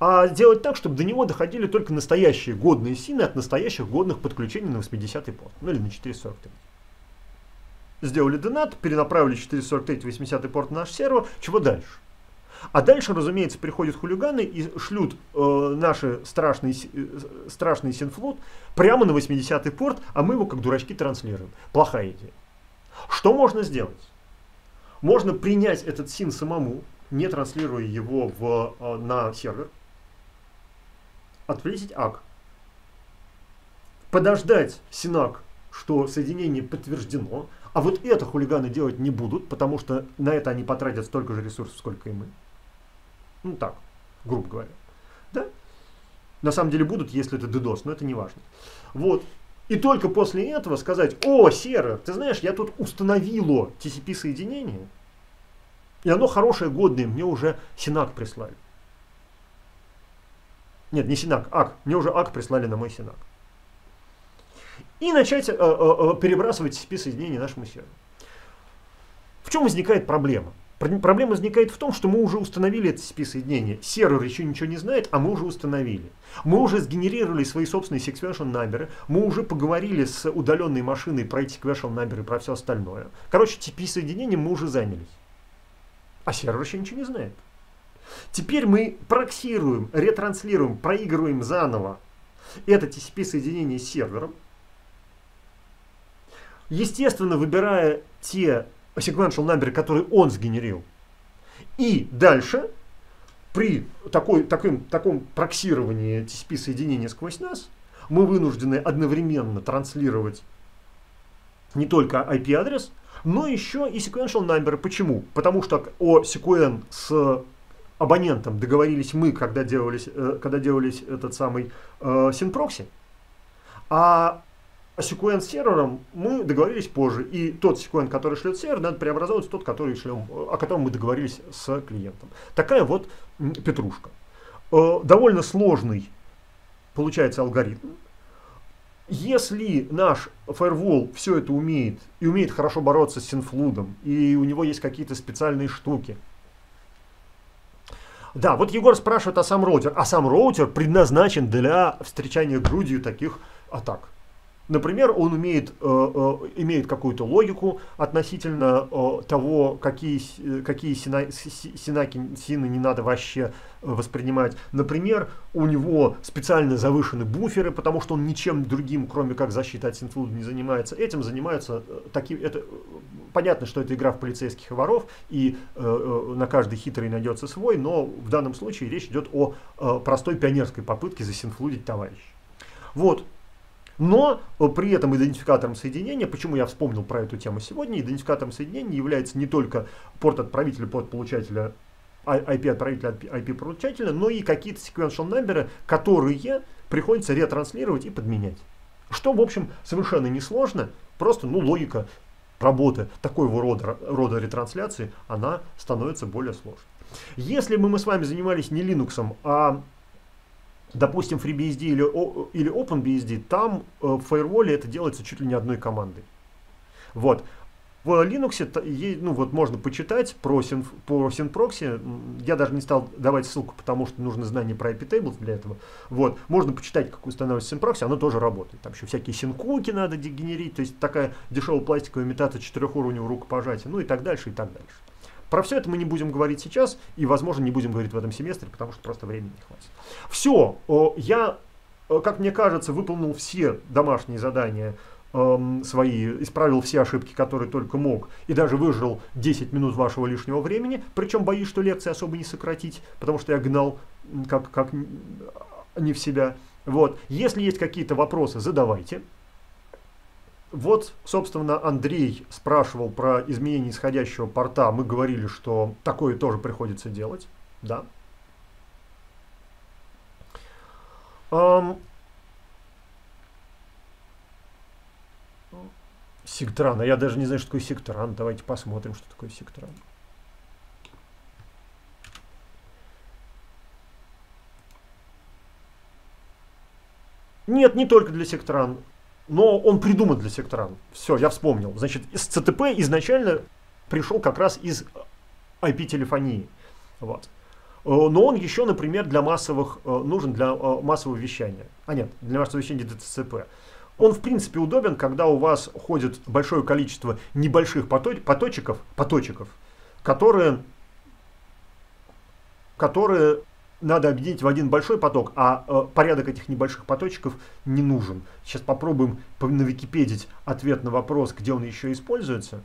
а сделать так, чтобы до него доходили только настоящие годные сины от настоящих годных подключений на 80-й порт, ну или на 443. Сделали донат, перенаправили 443-80 порт на наш сервер, чего дальше? А дальше, разумеется, приходят хулиганы и шлют э, наши страшные, э, страшный синфлот прямо на 80-й порт, а мы его как дурачки транслируем. Плохая идея. Что можно сделать? Можно принять этот син самому, не транслируя его в, э, на сервер, ответить ак. Подождать синак, что соединение подтверждено, а вот это хулиганы делать не будут, потому что на это они потратят столько же ресурсов, сколько и мы. Ну так, грубо говоря. Да? На самом деле будут, если это DDoS, но это не важно. Вот. И только после этого сказать, о, сервер, ты знаешь, я тут установила TCP соединение, и оно хорошее, годное, мне уже Синак прислали. Нет, не Синак, АК. Мне уже АК прислали на мой Синак. И начать э, э, э перебрасывать CP-соединения нашему серверу. В чем возникает проблема? Проблема возникает в том, что мы уже установили это CP-соединение. Сервер еще ничего не знает, а мы уже установили. Мы уже сгенерировали свои собственные sequential number, мы уже поговорили с удаленной машиной про эти number и про все остальное. Короче, TCP-соединением мы уже занялись. А сервер еще ничего не знает. Теперь мы проксируем, ретранслируем, проигрываем заново это TCP-соединение с сервером. Естественно, выбирая те sequential number, которые он сгенерил. И дальше, при такой, таком, таком проксировании TCP-соединения сквозь нас, мы вынуждены одновременно транслировать не только IP-адрес, но еще и sequential number. Почему? Потому что о sequen с абонентом договорились мы, когда делались, э, когда делались этот самый э, синпрокси, а секвен сервером мы договорились позже. И тот секвен, который шлет сервер, надо преобразовывать в тот, который шлем, о котором мы договорились с клиентом. Такая вот петрушка. Э, довольно сложный получается алгоритм. Если наш фаервол все это умеет, и умеет хорошо бороться с синфлудом, и у него есть какие-то специальные штуки, да, вот Егор спрашивает о сам роутер. А сам роутер предназначен для встречания грудью таких атак. Например, он умеет, э, э, имеет какую-то логику относительно э, того, какие, какие сина, синаки, сины не надо вообще воспринимать. Например, у него специально завышены буферы, потому что он ничем другим, кроме как защитой от синфлуда, не занимается. Этим занимаются такие... Это, понятно, что это игра в полицейских и воров, и э, на каждый хитрый найдется свой, но в данном случае речь идет о э, простой пионерской попытке засинфлудить товарища. Вот, но э, при этом идентификатором соединения, почему я вспомнил про эту тему сегодня, идентификатором соединения является не только порт отправителя, порт получателя, IP отправителя, IP получателя, но и какие-то sequential number, которые приходится ретранслировать и подменять. Что, в общем, совершенно несложно, просто ну, логика работы такого рода, рода ретрансляции, она становится более сложной. Если бы мы с вами занимались не Linux, а допустим, FreeBSD или, или OpenBSD, там э, в фаерволе это делается чуть ли не одной командой. Вот. В Linux ну, вот можно почитать про, син, про SynProxy. Я даже не стал давать ссылку, потому что нужно знание про IP-tables для этого. Вот. Можно почитать, как устанавливается SynProxy, оно тоже работает. Там еще всякие синкуки надо дегенерить, то есть такая дешевая пластиковая имитация четырехуровневого рукопожатия, ну и так дальше, и так дальше. Про все это мы не будем говорить сейчас, и, возможно, не будем говорить в этом семестре, потому что просто времени не хватит. Все, я, как мне кажется, выполнил все домашние задания эм, свои, исправил все ошибки, которые только мог, и даже выжил 10 минут вашего лишнего времени, причем боюсь, что лекции особо не сократить, потому что я гнал как, как не в себя. Вот. Если есть какие-то вопросы, задавайте. Вот, собственно, Андрей спрашивал про изменение исходящего порта. Мы говорили, что такое тоже приходится делать. Да. Um, Сектран. А я даже не знаю, что такое сектран. Давайте посмотрим, что такое сектран. Нет, не только для сектран но он придуман для секторан. Все, я вспомнил. Значит, с ЦТП изначально пришел как раз из IP-телефонии. Вот. Э, но он еще, например, для массовых, э, нужен для э, массового вещания. А нет, для массового вещания DTCP. Он, в принципе, удобен, когда у вас ходит большое количество небольших поточков, поточков которые, которые надо объединить в один большой поток, а э, порядок этих небольших поточков не нужен. Сейчас попробуем на Википедии ответ на вопрос, где он еще используется.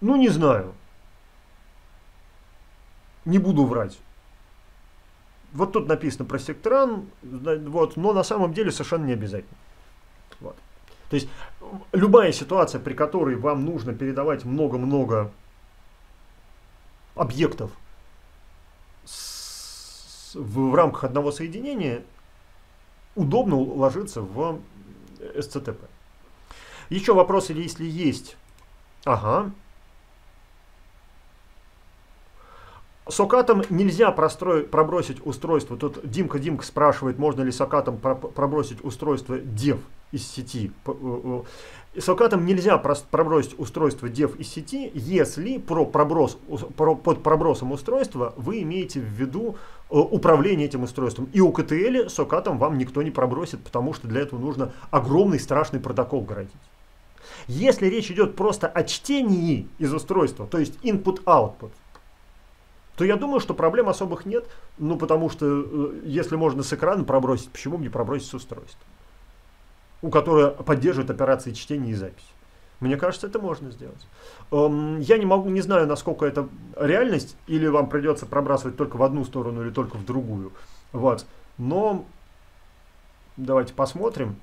Ну, не знаю. Не буду врать. Вот тут написано про секторан, вот, но на самом деле совершенно не обязательно. Вот. То есть любая ситуация, при которой вам нужно передавать много-много объектов с, в, в рамках одного соединения, удобно ложиться в SCTP. Еще вопросы, если есть. Ага. Сокатом нельзя простроить, пробросить устройство. Тут Димка Димка спрашивает, можно ли сокатом пробросить устройство dev из сети. Э, э, сокатом нельзя пробросить устройство dev из сети, если про проброс, под пробросом устройства вы имеете в виду э, управление этим устройством. И у КТЛ сокатом вам никто не пробросит, потому что для этого нужно огромный страшный протокол городить. Если речь идет просто о чтении из устройства, то есть input-output, то я думаю, что проблем особых нет. Ну, потому что если можно с экрана пробросить, почему бы не пробросить с устройства? У которого поддерживает операции чтения и записи. Мне кажется, это можно сделать. Эм, я не могу, не знаю, насколько это реальность, или вам придется пробрасывать только в одну сторону или только в другую. Вот. Но давайте посмотрим.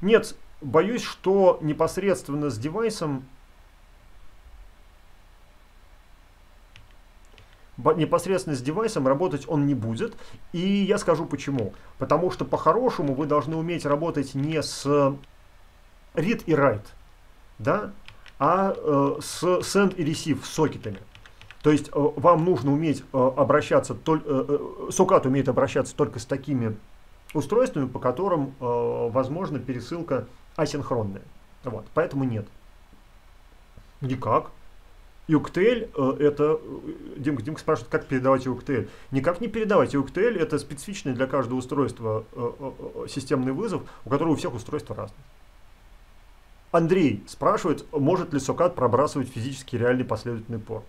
Нет, боюсь, что непосредственно с девайсом непосредственно с девайсом работать он не будет. И я скажу почему. Потому что по-хорошему вы должны уметь работать не с read и write, да, а э, с send и receive сокетами. То есть э, вам нужно уметь э, обращаться, толь, э, э, сокат умеет обращаться только с такими устройствами, по которым э, возможна пересылка асинхронная. Вот, поэтому нет. Никак. UCTL э, это, э, Димка, Димка спрашивает, как передавать UCTL. Никак не передавать. UCTL это специфичный для каждого устройства э, системный вызов, у которого у всех устройства разные. Андрей спрашивает, может ли SOCAT пробрасывать физически реальный последовательный порт.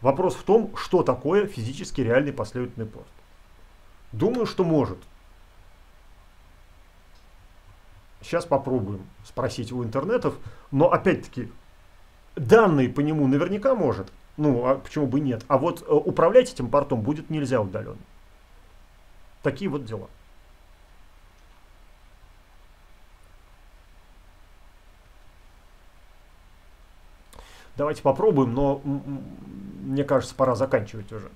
Вопрос в том, что такое физически реальный последовательный порт. Думаю, что может. Сейчас попробуем спросить у интернетов, но опять-таки данные по нему наверняка может. Ну, а почему бы нет? А вот э, управлять этим портом будет нельзя удаленно. Такие вот дела. Давайте попробуем, но мне кажется, пора заканчивать уже.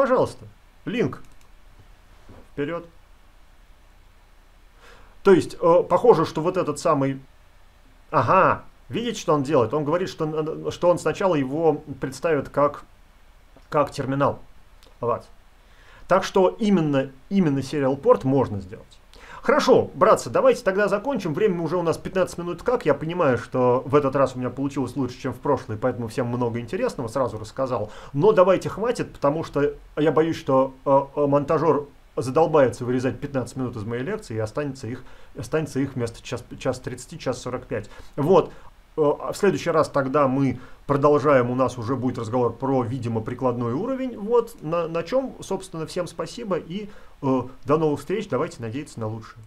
Пожалуйста, линк. Вперед. То есть, э, похоже, что вот этот самый... Ага, видите, что он делает? Он говорит, что, что он сначала его представит как, как терминал. Вот. Так что именно, именно Serial Port можно сделать. Хорошо, братцы, давайте тогда закончим. Время уже у нас 15 минут как. Я понимаю, что в этот раз у меня получилось лучше, чем в прошлый, поэтому всем много интересного сразу рассказал. Но давайте хватит, потому что я боюсь, что э, э монтажер задолбается вырезать 15 минут из моей лекции, и останется их, останется их вместо час, час 30, час 45. Вот, в следующий раз тогда мы продолжаем, у нас уже будет разговор про, видимо, прикладной уровень. Вот, на, на чем, собственно, всем спасибо и э, до новых встреч, давайте надеяться на лучшее.